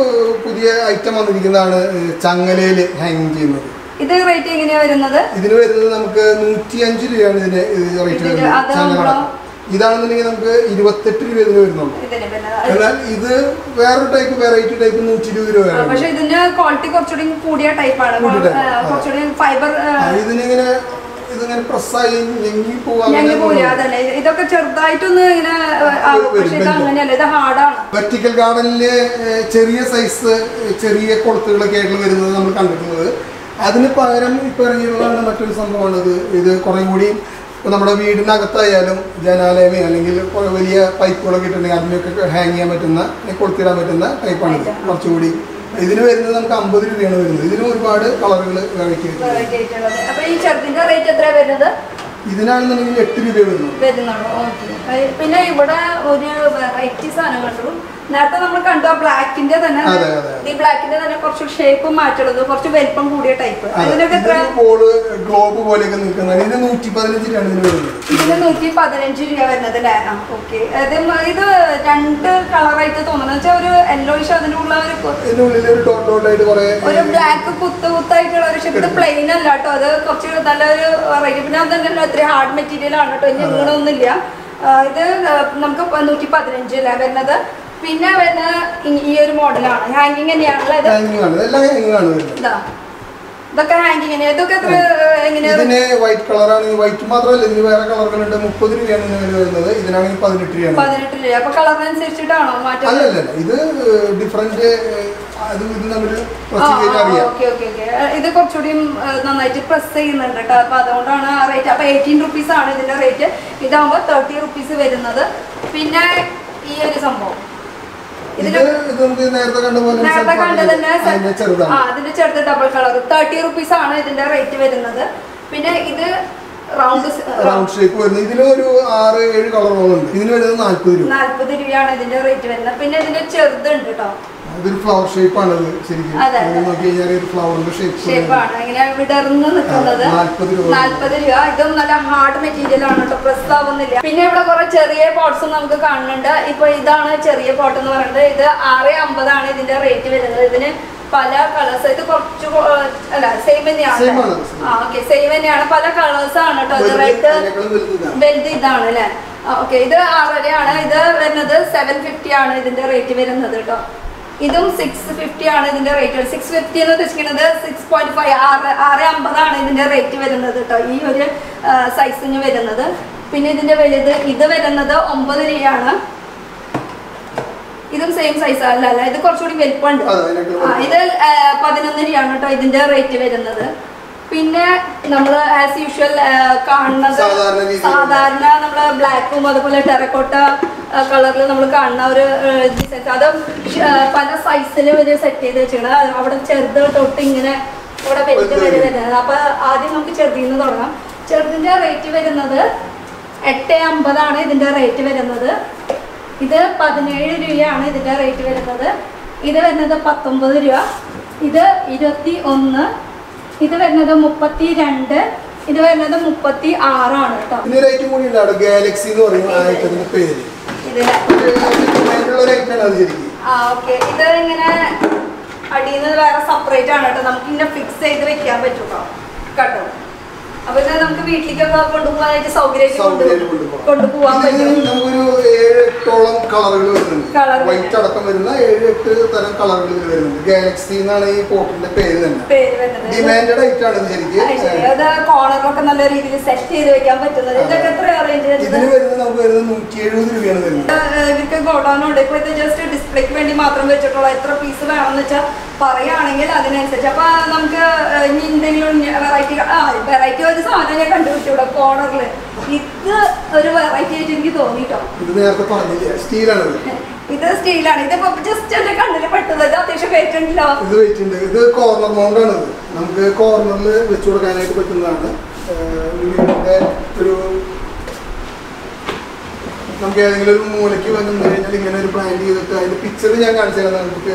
പുതിയ ഐറ്റം വന്നിരിക്കുന്നതാണ് ചങ്ങലയിൽ ഹാങ്ങിങ് ചെയ്യുന്നത്. ഇത് റേറ്റ് എങ്ങനെയാ വരുന്നത്? ഇതിന് വരുന്നത് നമുക്ക് നൂറ്റി അഞ്ച് രൂപയാണ് ഇതിന്റെ റേറ്റ് വരുന്നത്? ചങ്ങല ഇതാണെന്നുണ്ടെങ്കിൽ നമുക്ക് ഇരുപത്തെട്ട് രൂപ ഇതിന് വരുന്നുള്ളൂ. എന്നാൽ ഇത് വേറൊരു ടൈപ്പ് വെറൈറ്റി ടൈപ്പ് നൂറ്റി ഇരുപത് രൂപയാണ് പക്ഷെ ഇതിന്റെ ക്വാളിറ്റി കുറച്ചുകൂടി കൂടിയ ടൈപ്പാണ് ഇതിനിങ്ങനെ ഇതിങ്ങനെ പ്രസ്സായി ഞെങ്ങി ഇതൊക്കെ ചെറുതായിട്ടൊന്ന് ഇങ്ങനെ പക്ഷെ ഇത് അങ്ങനെയല്ല ഇത് ഹാർഡാണ്. വെർട്ടിക്കൽ ഗാർഡനിൽ ചെറിയ സൈസ് ചെറിയ കൊളുത്തുകളൊക്കെ ആയിട്ട് വരുന്നത് നമ്മൾ കണ്ടിട്ടുള്ളത്. അതിന് പകരം ഇപ്പൊ ഇറങ്ങിയിട്ടുള്ളതാണ് മറ്റൊരു സംഭവമാണ് ഇത് ഇത് കുറേ കൂടി നമ്മുടെ വീടിനകത്തായാലും ജനാലയമേ അല്ലെങ്കിൽ വലിയ പൈപ്പുകളൊക്കെ ഇട്ടുണ്ടെങ്കിൽ അതിനൊക്കെ ഹാങ് ചെയ്യാൻ പറ്റുന്ന കൊളുത്തിടാൻ പറ്റുന്ന ടൈപ്പാണ് കുറച്ചുകൂടി ഇതിന് വരുന്നത് നമുക്ക് അമ്പത് രൂപയാണ് വരുന്നത്. ഇതിന് ഒരുപാട് കളറുകൾ വെറൈറ്റി വരുന്നത് വെറൈറ്റി ആയിട്ടുള്ളത്. അപ്പൊ ഈ ചെറുതിന്റെ റേറ്റ് എത്ര വരുന്നത്? ഇതിനാണെന്നുണ്ടെങ്കിൽ എട്ട് രൂപ വരുന്നു പിന്നെ ഇവിടെ ഒരു വെറൈറ്റി സാധനം കണ്ടു. നേരത്തെ നമ്മൾ കണ്ടു ആ ബ്ലാക്കിന്റെ തന്നെ. ഈ ബ്ലാക്കിന്റെ തന്നെ കുറച്ച് ഷേപ്പ് മാറ്റുള്ളത് കുറച്ച് വലിപ്പം കൂടിയ ടൈപ്പ്. അതിനൊക്കെ എത്ര ബോൾ ഗ്ലോബ് പോലെയൊക്കെ നിൽക്കുന്നത്. ഇത് നൂറ്റി പതിനഞ്ച് രൂപയാണ് ഇതിന് നൂറ്റി പതിനഞ്ച് രൂപ വരുന്നത് അല്ലേ? ഓക്കെ ഇത് രണ്ട് കളറായിട്ട് തോന്നുന്നത് വെച്ചാൽ ഒരു യെല്ലോയിഷ് അതിനുള്ള ഒരു ബ്ലാക്ക് കുത്ത് കുത്തായിട്ടുള്ള ഒരു ഷേപ്പ് ഇത് പ്ലെയിൻ അല്ല കേട്ടോ. അത് കുറച്ച് നല്ലൊരു വെറൈറ്റി പിന്നെ അതന്നെ ഒത്തിരി ഹാർഡ് മെറ്റീരിയൽ ആണ് കേട്ടോ. ഇനി ഇങ്ങനൊന്നുമില്ല. ഇത് നമുക്ക് നൂറ്റി പതിനഞ്ച് അല്ലേ വരുന്നത്? പിന്നെ വരുന്ന ഈ- ഒരു മോഡലാണ് ഹാങ്ങിങ് വരുന്നത്. ഇതാ. ഇതൊക്കെ ഹാങ്ങിങ് ഇതൊക്കെ എത്ര എങ്ങനെയാണ് ഇതിന് വൈറ്റ് കളറാണ് വൈറ്റ് മാത്രമല്ല ഇതിന് വേറെ കളറുകളുണ്ട് മുപ്പത് രൂപയാണ് ഇതിന് വരുന്നത്. ഇതിനാണെങ്കിൽ പതിനെട്ട് രൂപയാണ്. പതിനെട്ട് രൂപ. അപ്പൊ കളറിനനുസരിച്ചിട്ടാണോ മാറ്റം അല്ലല്ല ഇത് ഡിഫറെന്റ് അത് ഇത് കുറച്ചുകൂടി നന്നായിട്ട് പ്രസ് ചെയ്യുന്നുണ്ട് കേട്ടോ. അപ്പൊ അതുകൊണ്ടാണ് ആ റേറ്റ് അപ്പൊ എയ്റ്റീൻ റുപ്പീസ് ആണ് ഇതിന്റെ റേറ്റ് ഇതാകുമ്പോൾ തേർട്ടി റുപ്പീസ് വരുന്നത്. പിന്നെ ഈ ഒരു സംഭവം ഇത് ഇതിന് ഇത് നമുക്ക് നേരത്തെ അതിന്റെ ചെറുത് ഡബിൾ കളർ തേർട്ടി റുപ്പീസ് ആണ് ഇതിന്റെ റേറ്റ് വരുന്നത്. പിന്നെ ഇത് റൗണ്ട് ഷേപ്പ് വരുന്നത് ഇതിൽ ഒരു ആറ് ഏഴ് കളറുകളുണ്ട് ഇതിന് വരുന്നത് നാല്പത് രൂപ. നാല്പത് രൂപയാണ് ഇതിന്റെ റേറ്റ് വരുന്നത്. പിന്നെ ഇതിന്റെ ചെറുതുണ്ട് കേട്ടോ ഇതൊരു ഫ്ലവർ ഷേപ്പ് ആണ് ഇത് ശരിക്കും നോക്കി കഴിഞ്ഞാൽ ഒരു ഫ്ലവറിന്റെ ഷേപ്പ് വിടർന്ന് നിൽക്കുന്നത് 40 രൂപ. നാല്പത് രൂപ. ഇതും നല്ല ഹാർഡ് മെറ്റീരിയൽ ആണ് കേട്ടോ പ്രസ് ആവുന്നില്ല പിന്നെ ഇവിടെ കുറെ ചെറിയ പോട്ട്സ് നമുക്ക് കാണുന്നുണ്ട്. ഇപ്പൊ ഇതാണ് ചെറിയ പോട്ട് എന്ന് പറയുന്നത്. ഇത് ആറ് അമ്പതാണ് ഇതിന്റെ റേറ്റ് വരുന്നത്. ഇതിന് പല കളേഴ്സ് ഇത് കുറച്ച് അല്ല സെയിം തന്നെയാണ്. ആ ഓക്കെ സെയിം തന്നെയാണ്. പല കളേഴ്സ് ആണ് കേട്ടോ ഇത് റെഡ്. വലുത് ഇതാണ്. അല്ലേ ഓക്കെ ഇത് ആറരയാണ്. ഇത് വരുന്നത് സെവൻ ഫിഫ്റ്റി ആണ് ഇതിന്റെ റേറ്റ് വരുന്നത് കേട്ടോ ഇതും സിക്സ് ഫിഫ്റ്റി ആണ് ഇതിന്റെ റേറ്റ് സിക്സ് ഫിഫ്റ്റി എന്ന് ഉദ്ദേശിക്കുന്നത് സിക്സ് പോയിന്റ് ഫൈവ് ആറ് ആറ് അമ്പതാണ് ഇതിന്റെ റേറ്റ് വരുന്നത് കേട്ടോ ഈ ഒരു സൈസിന് വരുന്നത്. പിന്നെ ഇതിന്റെ വലുത് ഇത് വരുന്നത് ഒമ്പത് രൂപയാണ്. ഇതും സെയിം സൈസ് അല്ല അല്ല. ഇത് കുറച്ചുകൂടി വലിപ്പമുണ്ട്. ഇത് പതിനൊന്ന് രൂപയാണ് കേട്ടോ ഇതിന്റെ റേറ്റ് വരുന്നത്. പിന്നെ നമ്മൾ ആസ് യൂഷ്വൽ കാണുന്നത് സാധാരണ നമ്മൾ ബ്ലാക്കും അതുപോലെ ടെറക്കോട്ട കളറിൽ നമ്മൾ കാണുന്ന ഒരു ഡിസൈൻസ് അത് പല സൈസിൽ ഒരു സെറ്റ് ചെയ്ത് വെച്ചിട്ടുണ്ട് അവിടെ ചെറുത് തൊട്ട് ഇങ്ങനെ ഇവിടെ വലുത് വരെ വരുന്നത്. അപ്പൊ ആദ്യം നമുക്ക് ചെറുതിന്ന് തുടങ്ങാം. ചെറുതിന്റെ റേറ്റ് വരുന്നത് എട്ട് അമ്പതാണ് ഇതിന്റെ റേറ്റ് വരുന്നത്. ഇത് പതിനേഴ് രൂപയാണ് ഇതിന്റെ റേറ്റ് വരുന്നത്. ഇത് വരുന്നത് പത്തൊമ്പത് രൂപ. ഇത് ഇരുപത്തി ഒന്ന് ഇത് വരുന്നത് മുപ്പത്തി രണ്ട് ഇത് വരുന്നത് മുപ്പത്തി ആറാണ് കേട്ടോ. ഇതിന് റേറ്റും കൂടി ഗാലക്സി എന്ന് പറയുന്ന പേര്. ആ ഓക്കെ ഇത് ഇങ്ങനെ അടിയിൽ നിന്ന് വേറെ സെപ്പറേറ്റ് ആണ് കേട്ടോ. നമുക്ക് ഇങ്ങനെ ഫിക്സ് ചെയ്ത് വെക്കാൻ പറ്റും കേട്ടോ. കേട്ടോ അപ്പൊ നമുക്ക് വീട്ടിലേക്കൊക്കെ കൊണ്ടുപോകാനായിട്ട് കൊണ്ടുപോകാം. കൊണ്ടുപോകാൻ പറ്റും. നമുക്കൊരു ഏഴ് എട്ടോളം കളറുകൾ വരുന്നുണ്ട്. വൈറ്റ് അടക്കം വരുന്ന ഏഴ് എട്ട് തരം കളറുകൾ ഇതിൽ വരുന്നുണ്ട്. ഗാലക്സി എന്നാണ് ഈ പോട്ടിന്റെ പേര് തന്നെ. ഡിമാൻഡഡ് ഐറ്റം ആണ്. ശരിക്കും. കോർണറിലൊക്കെ നല്ല രീതിയിൽ സെറ്റ് ചെയ്ത് വെക്കാൻ പറ്റുന്നത്. ഇതൊക്കെ എത്ര ഇതിന് വരുന്നത് നമുക്ക് വരുന്നത് നൂറ്റി എഴുപത് രൂപയാണ് വരുന്നത്. ഇവർക്ക് ഗോഡൗണുണ്ട് ഇപ്പൊ ഇത് ജസ്റ്റ് ഡിസ്പ്ലേക്ക് വേണ്ടി മാത്രം വെച്ചിട്ടുള്ള എത്ര പീസ് വേണമെന്ന് വെച്ചാൽ പറയുകയാണെങ്കിൽ അതിനനുസരിച്ച്. അപ്പൊ നമുക്ക് ഇനി എന്തെങ്കിലും വെറൈറ്റി വെറൈറ്റി ഒരു സാധനം ഞാൻ കണ്ടുപിടിച്ചു ഇവിടെ കോർണറിൽ ഇത് ഒരു വെറൈറ്റി ആയിട്ട് എനിക്ക് തോന്നിട്ടോ. ഇത് നേരത്തെ പറഞ്ഞില്ല സ്റ്റീലാണ് ഇത് സ്റ്റീലാണ്. ഇതിപ്പോ ജസ്റ്റ് എന്റെ കണ്ണിൽ പെട്ടത്. ഇത് അത്യാവശ്യം വെയിറ്റ് ഉണ്ടല്ലോ. ഇത് വെയിറ്റ് ഉണ്ട്. ഇത് കോർണർ മൗണ്ട് ആണ് നമുക്ക് കോർണറിൽ വെച്ചു കൊടുക്കാനായിട്ട് പറ്റുന്നതാണ്. ഒരു നമുക്ക് ഏതെങ്കിലും ഒരു മൂലയ്ക്ക് വന്നു കഴിഞ്ഞാൽ ഇങ്ങനെ ഒരു പ്ലാൻ ചെയ്തിട്ട് അതിന്റെ പിക്ചർ ഞാൻ കാണിച്ചു തരാം. നമുക്ക്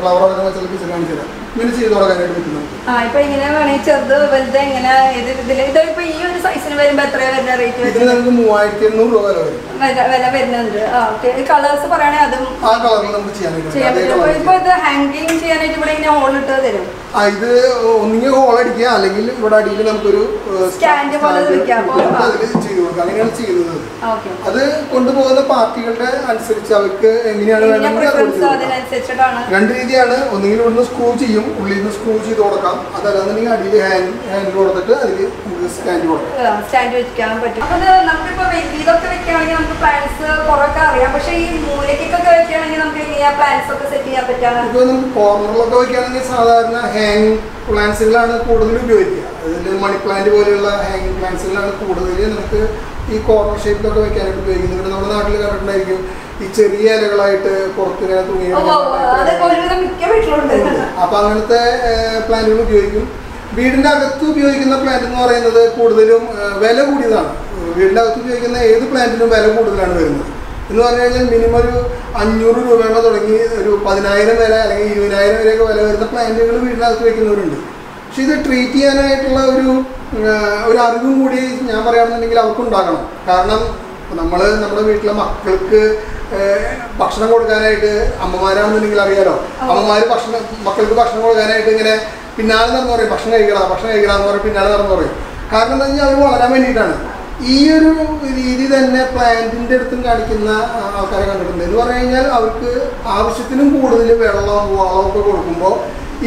ഫ്ലവർ അടക്കം വെച്ചുള്ള പിക്ചർ കാണിച്ചു തരാം. ഇങ്ങനെ ചെയ്ത് തുടങ്ങാനായിട്ട് പറ്റും നമുക്ക് ആ ഇപ്പൊ ഇങ്ങനെ വേണമെങ്കിൽ ചെറുത് വലുത് എങ്ങനെ ഇതിൽ ഇതിപ്പോ ഈ ഒരു സൈസിന് വരുമ്പോ എത്രയാ വരുന്ന റേറ്റ് ഇതിന് നമുക്ക് മൂവായിരത്തി എണ്ണൂറ് രൂപ വില വരും. വില വരുന്നുണ്ട്. ആ ഓക്കെ കളേഴ്സ് അതും ആ കളറിൽ നമുക്ക് ചെയ്യാനായിട്ട് പറ്റും. ചെയ്യാൻ പറ്റും. ഇപ്പൊ ഇത് ഹാങ്കിങ് ചെയ്യാനായിട്ട് ഇവിടെ ഇങ്ങനെ ഹോൾ ഇട്ട് തരും. ആ ഇത് ഒന്നുകിൽ ഹോൾ അടിക്കുക. അല്ലെങ്കിൽ ഇവിടെ അടിയിൽ നമുക്കൊരു സ്റ്റാൻഡ് പോലെ. അതിൽ ചെയ്ത് അങ്ങനെയാണ് ചെയ്യുന്നത്? അത് കൊണ്ടുപോകുന്ന പാർട്ടികളുടെ അനുസരിച്ച് അവർക്ക് എങ്ങനെയാണ് വേണ്ടത് രണ്ട് രീതിയാണ്. ഒന്നുകിൽ ഇവിടുന്ന് സ്ക്രൂ ചെയ്യും ഉള്ളിൽ നിന്ന് സ്ക്രൂ ചെയ്ത് കൊടുക്കാം. അതല്ലാന്നുണ്ടെങ്കിൽ അടിയിൽ ഹാൻഡ് ഹാൻഡ് കൊടുത്തിട്ട് അതിൽ സ്റ്റാൻഡ് കൊടുക്കാം. സ്റ്റാൻഡ് വെക്കാൻ പറ്റും. അപ്പൊ ഇത് നമുക്കിപ്പോ വെ- ഇതൊക്കെ വെക്കുകയാണെങ്കിൽ നമുക്ക് പ്ലാൻസ് കുറൊക്കെ അറിയാം. പക്ഷേ ഈ മൂലക്കൊക്കെ വെക്കുകയാണെങ്കിൽ നമുക്ക് എങ്ങനെയാ പ്ലാൻസ് ഒക്കെ സെറ്റ് ചെയ്യാൻ നമുക്ക് കോർണറിലൊക്കെ വയ്ക്കുകയാണെങ്കിൽ സാധാരണ ഹാങ് പ്ലാന്റ്സുകളാണ് കൂടുതൽ ഉപയോഗിക്കുക. അതിൽ മണി പ്ലാന്റ് പോലെയുള്ള ഹാങ്ങിങ് പ്ലാന്റ്സുകളാണ് കൂടുതൽ നമുക്ക് ഈ കോർണർ ഷേപ്പിലൊക്കെ വെക്കാനായിട്ട് ഉപയോഗിക്കുന്നത് പിന്നെ നമ്മുടെ നാട്ടിൽ കണ്ടിട്ടുണ്ടായിരിക്കും ഈ ചെറിയ ഇലകളായിട്ട് പുറത്തിങ്ങനെ തുണി അപ്പൊ അങ്ങനത്തെ പ്ലാന്റുകൾ ഉപയോഗിക്കും. വീടിന്റെ അകത്ത് ഉപയോഗിക്കുന്ന പ്ലാന്റ് എന്ന് പറയുന്നത് കൂടുതലും വില കൂടിയതാണ്. വീടിന്റെ അകത്ത് ഉപയോഗിക്കുന്ന ഏത് പ്ലാന്റിനും വില കൂടുതലാണ് വരുന്നത്. എന്ന് പറഞ്ഞു കഴിഞ്ഞാൽ മിനിമം ഒരു അഞ്ഞൂറ് രൂപയാണ് തുടങ്ങി ഒരു പതിനായിരം വരെ അല്ലെങ്കിൽ ഇരുപതിനായിരം വരെയൊക്കെ വില വരുന്ന പ്ലാന്റുകൾ വീടിനകത്ത് വെക്കുന്നവരുണ്ട്. പക്ഷെ ഇത് ട്രീറ്റ് ചെയ്യാനായിട്ടുള്ള ഒരു ഒരു അറിവും കൂടി ഞാൻ പറയുകയാണെന്നുണ്ടെങ്കിൽ അവർക്കുണ്ടാകണം. കാരണം നമ്മൾ നമ്മുടെ വീട്ടിലെ മക്കൾക്ക് ഭക്ഷണം കൊടുക്കാനായിട്ട് അമ്മമാരാണെന്നുണ്ടെങ്കിൽ അറിയാലോ. അമ്മമാര് ഭക്ഷണം മക്കൾക്ക് ഭക്ഷണം കൊടുക്കാനായിട്ട് ഇങ്ങനെ പിന്നാലെ നടന്നു പറയും. ഭക്ഷണം കഴിക്കണം ഭക്ഷണം കഴിക്കണം എന്ന് പറയും പിന്നാലെ നടന്നു പറയും. കാരണം എന്താ വെച്ചാൽ അത് വളരാൻ വേണ്ടിയിട്ടാണ്. ഈ ഒരു രീതി തന്നെ പ്ലാന്റിന്റെ അടുത്തും കാണിക്കുന്ന ആൾക്കാരെ കണ്ടിട്ടുണ്ട്. എന്ന് പറഞ്ഞു കഴിഞ്ഞാൽ അവർക്ക് ആവശ്യത്തിനും കൂടുതൽ വെള്ളം വളമൊക്കെ കൊടുക്കുമ്പോൾ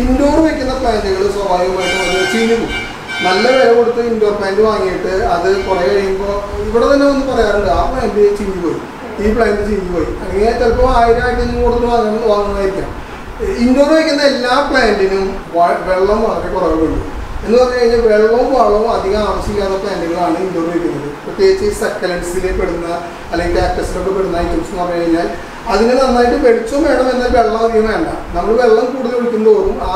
ഇൻഡോർ വെക്കുന്ന പ്ലാന്റുകൾ സ്വാഭാവികമായിട്ടും അത് ചീഞ്ഞു പോകും. നല്ല വില കൊടുത്ത് ഇൻഡോർ പ്ലാന്റ് വാങ്ങിയിട്ട് അത് കുറെ കഴിയുമ്പോൾ ഇവിടെ തന്നെ വന്ന് പറയാറുണ്ട് ആ പ്ലാന്റ് ചീഞ്ഞു പോയി. ഈ പ്ലാന്റ് ചീഞ്ഞു പോയി. അല്ലെങ്കിൽ ചിലപ്പോൾ ആയിരം ആയിരത്തി കൊടുത്ത് വാങ്ങുന്ന വാങ്ങുന്നതായിരിക്കാം. ഇൻഡോർ വയ്ക്കുന്ന എല്ലാ പ്ലാന്റിനും വെള്ളം വളരെ കുറവുണ്ട്. എന്ന് പറഞ്ഞു കഴിഞ്ഞാൽ വെള്ളവും വളവും അധികം ആവശ്യമില്ലാത്ത പ്ലാന്റുകളാണ് ഇൻഡോർ വയ്ക്കുന്നത്. പ്രത്യേകിച്ച് ഈ സക്കലൻസിൽ പെടുന്ന അല്ലെങ്കിൽ കാക്ടസിലൊക്കെ പെടുന്ന ഐറ്റംസ് എന്ന് പറഞ്ഞു കഴിഞ്ഞാൽ അതിന് നന്നായിട്ട് വെളിച്ചം വേണം എന്നാൽ വെള്ളം അധികം വേണ്ട. നമ്മൾ വെള്ളം കൂടുതൽ ഒഴിക്കുന്തോറും ആ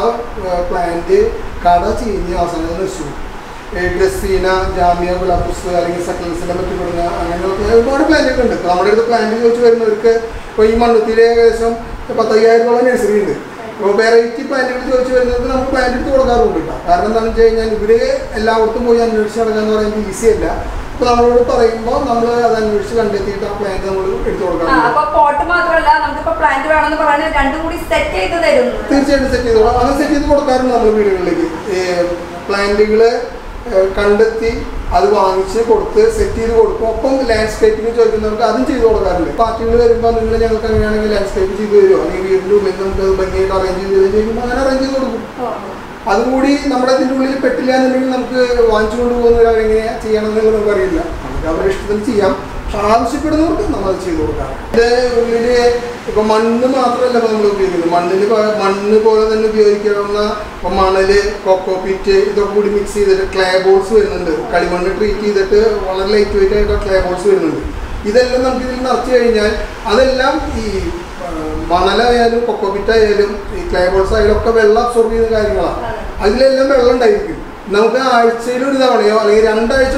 പ്ലാന്റ് കട ചീഞ്ഞ് അവസാനം വെച്ചു ഡ്രസ്സീന ജാമ്യ ഗുലാബുസ് അല്ലെങ്കിൽ സക്കലൻസിലെ മറ്റു തുടങ്ങുക അങ്ങനെയൊക്കെ ഒരുപാട് പ്ലാന്റുകൾ ഉണ്ട്. നമ്മുടെ അടുത്ത് പ്ലാന്റ് ചോദിച്ച് വരുന്നവർക്ക് ഇപ്പോൾ ഈ മണ്ണുത്തിയിൽ ഏകദേശം പത്തയ്യായിരത്തോളം നഴ്സറി ഉണ്ട്. ഇപ്പോൾ വെറൈറ്റി പ്ലാന്റുകൾ ചോദിച്ച് വരുന്നവർക്ക് നമുക്ക് പ്ലാന്റ് എടുത്ത് കൊടുക്കാറുണ്ട് കേട്ടോ. കാരണം എന്താണെന്ന് വെച്ച് കഴിഞ്ഞാൽ ഇവർ എല്ലായിടത്തും പോയി അന്വേഷിച്ച് നടക്കുക എന്ന് പറയുന്നത് ഈസി അല്ല നമ്മളോട് പറയുമ്പോൾ നമ്മൾ അത് അന്വേഷിച്ച് കണ്ടെത്തിയിട്ട് ആ പ്ലാന്റ് നമ്മൾ എടുത്തു കൊടുക്കണം. അപ്പൊ പോട്ട് മാത്രമല്ല നമുക്കിപ്പോ പ്ലാന്റ് വേണമെന്ന് പറഞ്ഞാൽ രണ്ടും കൂടി സെറ്റ് ചെയ്ത് തരും. തീർച്ചയായിട്ടും സെറ്റ് ചെയ്ത് കൊടുക്കാം അങ്ങനെ സെറ്റ് ചെയ്ത് കൊടുക്കാറുണ്ട് നമ്മൾ വീടുകളിലേക്ക്. പ്ലാന്റുകൾ കണ്ടെത്തി അത് വാങ്ങിച്ച് കൊടുത്ത് സെറ്റ് ചെയ്ത് കൊടുക്കും. ഒപ്പം ലാൻഡ്സ്കേപ്പിംഗ് ചോദിക്കുന്നവർക്ക് അതും ചെയ്ത് കൊടുക്കാറുണ്ട്. പാർട്ടികൾ വരുമ്പോൾ നിങ്ങൾ ഞങ്ങൾക്ക് അങ്ങനെയാണെങ്കിൽ ലാൻഡ്സ്കേപ്പ് ചെയ്ത് തരുമോ അല്ലെങ്കിൽ വീടിന്റെ ഉള്ളിൽ നമുക്ക് ഭംഗിയായിട്ട് അറേഞ്ച് ചെയ്ത് ചോദിക്കുമ്പോൾ അങ്ങനെ അറേഞ്ച് ചെയ്ത് കൊടുക്കും. അതുകൂടി നമ്മുടെ ഇതിന്റെ ഉള്ളിൽ പെട്ടില്ല എന്നുണ്ടെങ്കിൽ നമുക്ക് വാങ്ങിച്ചു കൊണ്ടുപോകുന്ന ഒരാൾ എങ്ങനെ ചെയ്യണം എന്നുള്ളത് നമുക്കറിയില്ല നമുക്ക് അവരുടെ ഇഷ്ടത്തിന് ചെയ്യാം. പക്ഷെ ആവശ്യപ്പെടുന്നവർക്ക് നമ്മൾ അത് ചെയ്തു കൊടുക്കാം. ഇതിന്റെ ഉള്ളിൽ ഇപ്പം മണ്ണ് മാത്രമല്ല ഇപ്പം നമ്മൾ ഉപയോഗിക്കുന്നത്. മണ്ണിന് മണ്ണ് പോലെ തന്നെ ഉപയോഗിക്കാവുന്ന ഇപ്പം മണൽ കൊക്കോപിറ്റ് ഇതൊക്കെ കൂടി മിക്സ് ചെയ്തിട്ട് ക്ലേ ബോൾസ് വരുന്നുണ്ട്. കളിമണ്ണ് ട്രീറ്റ് ചെയ്തിട്ട് വളരെ ലൈറ്റ് വെയിറ്റ് ആയിട്ടുള്ള ക്ലേ ബോൾസ് വരുന്നുണ്ട്. ഇതെല്ലാം നമുക്ക് ഇതിൽ നിറച്ച് കഴിഞ്ഞാൽ അതെല്ലാം ഈ മണലായാലും കൊക്കോപിറ്റ് ആയാലും ഈ ക്ലേ ബോൾസ് ആയാലും ഒക്കെ വെള്ളം അബ്സോർബ് ചെയ്യുന്ന കാര്യങ്ങളാണ് അതിലെല്ലാം വെള്ളം ഉണ്ടായിരിക്കും. നമുക്ക് ആഴ്ചയിൽ ഒരു തവണയോ അല്ലെങ്കിൽ രണ്ടാഴ്ച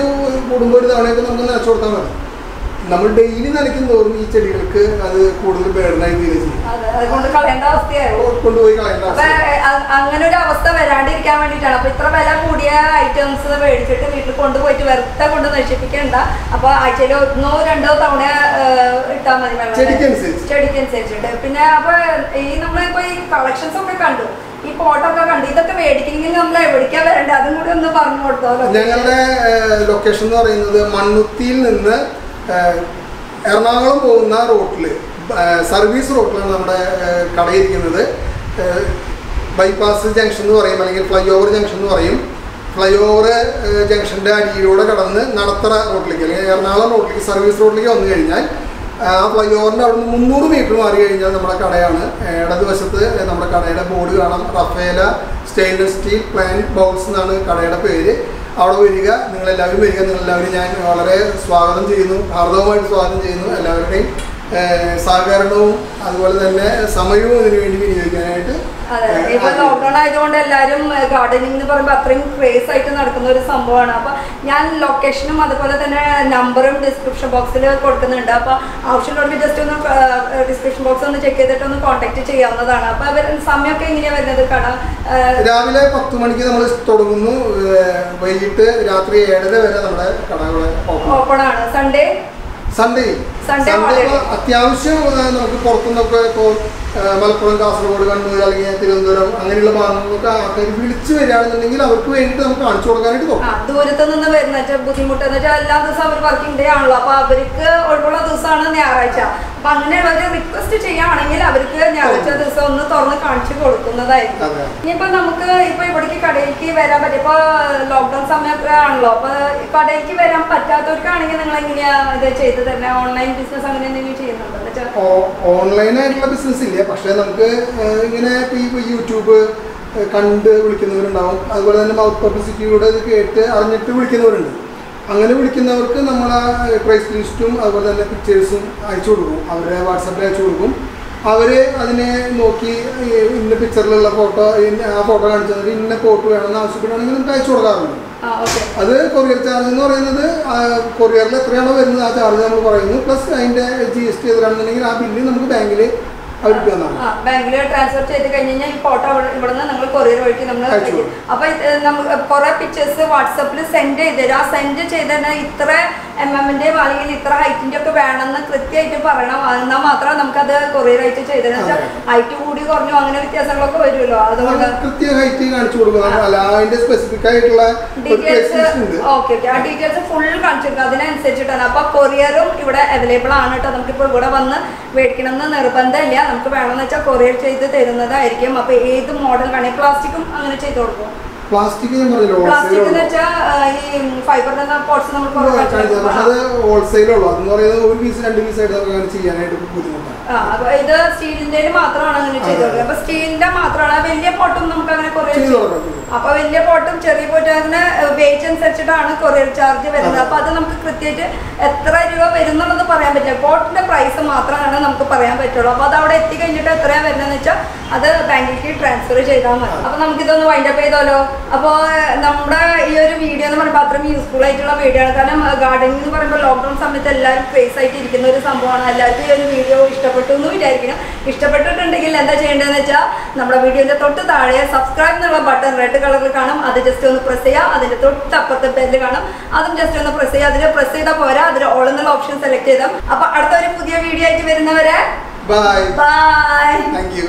കൂടുമ്പോൾ ഒരു തവണയൊക്കെ നമുക്ക് നനച്ചു കൊടുത്താൽ മതി. നമ്മൾ ഡെയിലി നനയ്ക്കും തോറും ഈ ചെടികൾക്ക് അത് കൂടുതൽ ബേർഡനായി തീരെ ചെയ്യും. അതെ അതുകൊണ്ട് കളയേണ്ട അവസ്ഥയാവും കൊണ്ടുപോയി കളയേണ്ട അങ്ങനെ ഒരു അവസ്ഥ വരാണ്ടിരിക്കാൻ വേണ്ടിട്ടാണ് അപ്പൊ ഇത്ര വില കൂടിയ ഐറ്റംസ് മേടിച്ചിട്ട് വീട്ടിൽ കൊണ്ടുപോയിട്ട് വെറുതെ കൊണ്ട് നശിപ്പിക്കണ്ട. അപ്പൊ ആഴ്ചയിൽ ഒന്നോ രണ്ടോ തവണ ഇട്ടാൽ മതി. ചെടിക്കനുസരിച്ചിട്ട്. പിന്നെ അപ്പൊ ഈ നമ്മളിപ്പോ ഈ കളക്ഷൻസ് ഒക്കെ കണ്ടു. ഈ പോട്ടൊക്കെ കണ്ടു. ഇതൊക്കെ മേടിക്കണമെങ്കിൽ നമ്മൾ എവിടേക്കാ വരണ്ടേ അതും കൂടി ഒന്ന് പറഞ്ഞു കൊടുത്തോളൂ ഞങ്ങളുടെ ലൊക്കേഷൻ എന്ന് പറയുന്നത് മണ്ണുത്തിയിൽ നിന്ന് എറണാകുളം പോകുന്ന റോട്ടിൽ സർവീസ് റോട്ടിലാണ് നമ്മുടെ കടയിരിക്കുന്നത്. ബൈപ്പാസ് ജംഗ്ഷൻ എന്ന് പറയും അല്ലെങ്കിൽ ഫ്ലൈ ഓവർ ജംഗ്ഷൻ എന്ന് പറയും. ഫ്ലൈ ഓവർ ജംഗ്ഷന്റെ അടിയിലൂടെ കടന്ന് നടത്തറ റോട്ടിലേക്ക് അല്ലെങ്കിൽ എറണാകുളം റോട്ടിലേക്ക് സർവീസ് റോട്ടിലേക്ക് വന്നു കഴിഞ്ഞാൽ ആ ഫ്ലൈ ഓവറിന്റെ അവിടെ നിന്ന് മുന്നൂറ് മീറ്റർ മാറി കഴിഞ്ഞാൽ നമ്മുടെ കടയാണ്. ഇടതുവശത്ത് നമ്മുടെ കടയുടെ ബോർഡ് കാണാം. Rafaela stainless steel plant box എന്നാണ് കടയുടെ പേര്. അവിടെ വരിക നിങ്ങളെല്ലാവരും വരിക നിങ്ങളെല്ലാവരും ഞാൻ വളരെ സ്വാഗതം ചെയ്യുന്നു ഹാർദവമായിട്ട് സ്വാഗതം ചെയ്യുന്നു എല്ലാവരുടെയും സഹകരണവും അതുപോലെ തന്നെ സമയവും ഇതിനു വേണ്ടി വിനിയോഗിക്കാനായിട്ട് അതെ ഇപ്പൊ. ലോക്ക്ഡൌൺ ആയതുകൊണ്ട് എല്ലാരും ഗാർഡനിങ് എന്ന് പറയുമ്പോൾ അത്രയും ക്രേസ് ആയിട്ട് നടക്കുന്ന ഒരു സംഭവമാണ്. അപ്പൊ ഞാൻ ലൊക്കേഷനും അതുപോലെ തന്നെ നമ്പറും ഡിസ്ക്രിപ്ഷൻ ബോക്സിൽ കൊടുക്കുന്നുണ്ട്. അപ്പൊ ആവശ്യമുള്ളവർക്ക് ജസ്റ്റ് ഒന്ന് ഡിസ്ക്രിപ്ഷൻ ബോക്സ് ഒന്ന് ചെക്ക് ചെയ്തിട്ട് ഒന്ന് കോൺടാക്ട് ചെയ്യാവുന്നതാണ്. അപ്പൊ അവർ സമയമൊക്കെ എങ്ങനെയാ വരുന്നത്? കട രാവിലെ പത്ത് മണിക്ക് നമ്മൾ തുടങ്ങുന്നു. വൈകിട്ട് രാത്രി ഏഴര വരെ നമ്മുടെ ഓപ്പൺ ആണ്. Sunday Sunday Sunday. അത്യാവശ്യം നമുക്ക് പുറത്തുനിന്നൊക്കെ മലപ്പുറം കാസർഗോഡ് കണ്ണൂർ അല്ലെങ്കിൽ തിരുവനന്തപുരം അങ്ങനെയുള്ള ഭാഗങ്ങളൊക്കെ ആൾക്കാർ വിളിച്ചു വരികയാണെന്നുണ്ടെങ്കിൽ അവർക്ക് വേണ്ടിയിട്ട് നമുക്ക് കാണിച്ചു കൊടുക്കാനായിട്ട് തോന്നും. ദൂരത്ത് നിന്ന് വരുന്ന ബുദ്ധിമുട്ട് എന്ന് വെച്ചാൽ എല്ലാ ദിവസവും അവർ വർക്കിംഗ് ഡേ ആണല്ലോ. അപ്പൊ അവർക്ക് ഒഴിവുള്ള ദിവസമാണ് ഞായറാഴ്ച. അപ്പൊ അങ്ങനെയുള്ളവർ റിക്വസ്റ്റ് ചെയ്യുകയാണെങ്കിൽ അവർക്ക് ഞായറാഴ്ച ദിവസം ഒന്ന് തുറന്ന് കാണിച്ചു കൊടുക്കുന്നതായിരിക്കും. ഇനിയിപ്പോ നമുക്ക് ഇപ്പൊ ഇവിടേക്ക് കടയിലേക്ക് വരാൻ പറ്റും ഇപ്പൊ ലോക്ക്ഡൌൺ സമയമൊക്കെ ആണല്ലോ. അപ്പൊ കടയിലേക്ക് വരാൻ പറ്റാത്തവർക്കാണെങ്കിൽ നിങ്ങൾ എങ്ങനെയാ ഇത് ചെയ്ത് തരുന്നത് ഓൺലൈൻ ബിസിനസ് അങ്ങനെ എന്തെങ്കിലും ചെയ്യുന്നുണ്ടോ? ഓൺലൈൻ ആയിട്ടുള്ള ബിസിനസ് ഇല്ല. പക്ഷേ നമുക്ക് ഇങ്ങനെ ഇപ്പോൾ ഈ യൂട്യൂബ് കണ്ട് വിളിക്കുന്നവരുണ്ടാവും. അതുപോലെ തന്നെ മൗത്ത് പബ്ലിസിറ്റിയുടെ ഇത് കേട്ട് അറിഞ്ഞിട്ട് വിളിക്കുന്നവരുണ്ട്. അങ്ങനെ വിളിക്കുന്നവർക്ക് നമ്മൾ ആ പ്രൈസ് ലിസ്റ്റും അതുപോലെ തന്നെ പിക്ചേഴ്സും അയച്ചു കൊടുക്കും. അവരെ വാട്സപ്പിൽ അയച്ചു കൊടുക്കും. അവർ അതിനെ നോക്കി ഇന്ന പിക്ചറിലുള്ള ഫോട്ടോ ആ ഫോട്ടോ കാണിച്ചു തന്നിട്ട് ഇന്ന ഫോട്ടോ വേണമെന്ന് ആവശ്യപ്പെടുകയാണെങ്കിൽ നമുക്ക് അയച്ചു കൊടുക്കാറുണ്ട്. അത് കൊറിയർ ചാർജ് എന്ന് പറയുന്നത് കൊറിയറിൽ എത്രയാണോ വരുന്നത് ആ ചാർജ് നമ്മൾ പറയുന്നു. പ്ലസ് അതിന്റെ ജി എസ് ടി എത്രയാണെന്നുണ്ടെങ്കിൽ ആ ബില്ല് നമുക്ക് ബാങ്കിൽ അവർക്ക് ട്രാൻസ്ഫർ ചെയ്ത് കഴിഞ്ഞ് കഴിഞ്ഞാൽ ഈ ഫോട്ടോ ഇവിടെ നിന്ന് നമ്മൾ കൊറിയർ വഴിക്ക് നമ്മൾ. അപ്പൊ കുറെ പിക്ചേഴ്സ് വാട്സപ്പിൽ സെൻഡ് ചെയ്ത് തരും. ആ സെൻഡ് ചെയ്ത് ഇത്ര എം എമ്മിന്റെയും അല്ലെങ്കിൽ ഇത്ര ഹൈറ്റിന്റെ ഒക്കെ വേണമെന്ന് കൃത്യമായിട്ട് പറയണം. എന്നാൽ മാത്രമേ നമുക്കത് കൊറിയർ ആയിട്ട് ചെയ്തതെന്ന് വെച്ചാൽ ഹൈറ്റ് കൂടി കുറഞ്ഞു അങ്ങനെ വ്യത്യാസങ്ങളൊക്കെ വരുമല്ലോ. അതുകൊണ്ട് കൃത്യ ഹൈറ്റ് കാണിച്ചു കൊടുക്കണം അല്ല അതിന്റെ സ്പെസിഫിക് ആയിട്ടുള്ള ഒരു പ്രൈസ് ഡീറ്റെയിൽസ് ലിസ്റ്റ് ഉണ്ട്. Okay okay. ആ ഡീറ്റെയിൽസ് ഫുൾ കാണിച്ചിരിക്കും അതിനനുസരിച്ചിട്ടാണ്. അപ്പൊ കൊറിയറും ഇവിടെ അവൈലബിൾ ആണ് കേട്ടോ. നമുക്കിപ്പോൾ ഇവിടെ വന്ന് മേടിക്കണം എന്ന് നിർബന്ധമില്ല. നമുക്ക് വേണമെന്ന് വെച്ചാൽ കൊറിയർ ചെയ്ത് തരുന്നതായിരിക്കും. അപ്പോൾ ഏത് മോഡൽ വേണമെങ്കിൽ പ്ലാസ്റ്റിക്കും അങ്ങനെ ചെയ്ത് കൊടുക്കും. പ്ലാസ്റ്റിക് പ്ലാസ്റ്റിക് എന്ന് വെച്ചാൽ ഈ ഫൈബറിന്റെ പോട്ട്സ് നമ്മൾ അത് ഹോൾസെയിൽ ഉള്ളൂ. അതെന്ന് പറയുന്നത് ഒരു പീസ് രണ്ട് പീസ് ആയിട്ട് നമുക്ക് അങ്ങനെ ചെയ്യാനായിട്ട് ബുദ്ധിമുട്ടാണ്. ഇത് സ്റ്റീലിന്റെ മാത്രമാണ് അങ്ങനെ ചെയ്ത് കൊടുക്കുക അപ്പൊ സ്റ്റീലിന്റെ മാത്രമാണ്. വലിയ പോട്ടും നമുക്ക് അങ്ങനെ ചെയ്ത് അപ്പൊ വലിയ പോട്ടും ചെറിയ പോട്ടും അങ്ങനെ വെയിറ്റ് അനുസരിച്ചിട്ടാണ് കൊറിയർ ചാർജ് വരുന്നത്. അപ്പൊ അത് നമുക്ക് കൃത്യമായിട്ട് എത്ര രൂപ വരുന്നുള്ളത് പറയാൻ പറ്റില്ല. പോട്ടിന്റെ പ്രൈസ് മാത്രമാണ് നമുക്ക് പറയാൻ പറ്റുള്ളൂ. അപ്പൊ അത് അവിടെ എത്തി കഴിഞ്ഞിട്ട് എത്രയാ വരുന്നതെന്ന് വെച്ചാൽ അത് ബാങ്കിലേക്ക് ട്രാൻസ്ഫർ ചെയ്താൽ മതി. അപ്പൊ നമുക്ക് ഇതൊന്ന് വൈൻഡപ്പ് ചെയ്താലോ? അപ്പോൾ നമ്മുടെ ഈ ഒരു വീഡിയോ എന്ന് പറയുമ്പോൾ അത്രയും യൂസ്ഫുൾ ആയിട്ടുള്ള വീഡിയോ ആണ്. കാരണം ഗാർഡനിങ് എന്ന് പറയുമ്പോൾ ലോക്ക്ഡൗൺ സമയത്ത് എല്ലാവരും ഫേസ് ആയിട്ട് ഇരിക്കുന്ന ഒരു സംഭവമാണ്. എല്ലാവർക്കും ഈ ഒരു വീഡിയോ ഇഷ്ടപ്പെട്ടു എന്ന് വിചാരിക്കണം ഇഷ്ടപ്പെട്ടിട്ടുണ്ടെങ്കിൽ എന്താ ചെയ്യേണ്ടതെന്ന് വെച്ചാൽ നമ്മുടെ വീഡിയോന്റെ തൊട്ട് താഴെ സബ്സ്ക്രൈബ് എന്നുള്ള ബട്ടൺ റെഡ് കളറിൽ കാണും. അത് ജസ്റ്റ് ഒന്ന് പ്രസ് ചെയ്യുക അതിന്റെ തൊട്ട് അപ്പുറത്തെ ബെല്ല് കാണും. അതും ജസ്റ്റ് ഒന്ന് പ്രസ് ചെയ്യുക അതിൽ പ്രസ് ചെയ്താൽ പോരാ. അതിൽ ഓൾ എന്നുള്ള ഓപ്ഷൻ സെലക്ട് ചെയ്താൽ അപ്പോൾ അടുത്ത ഒരു പുതിയ വീഡിയോ ആയിട്ട് വരുന്നവരെ ബൈ ബൈ താങ്ക് യു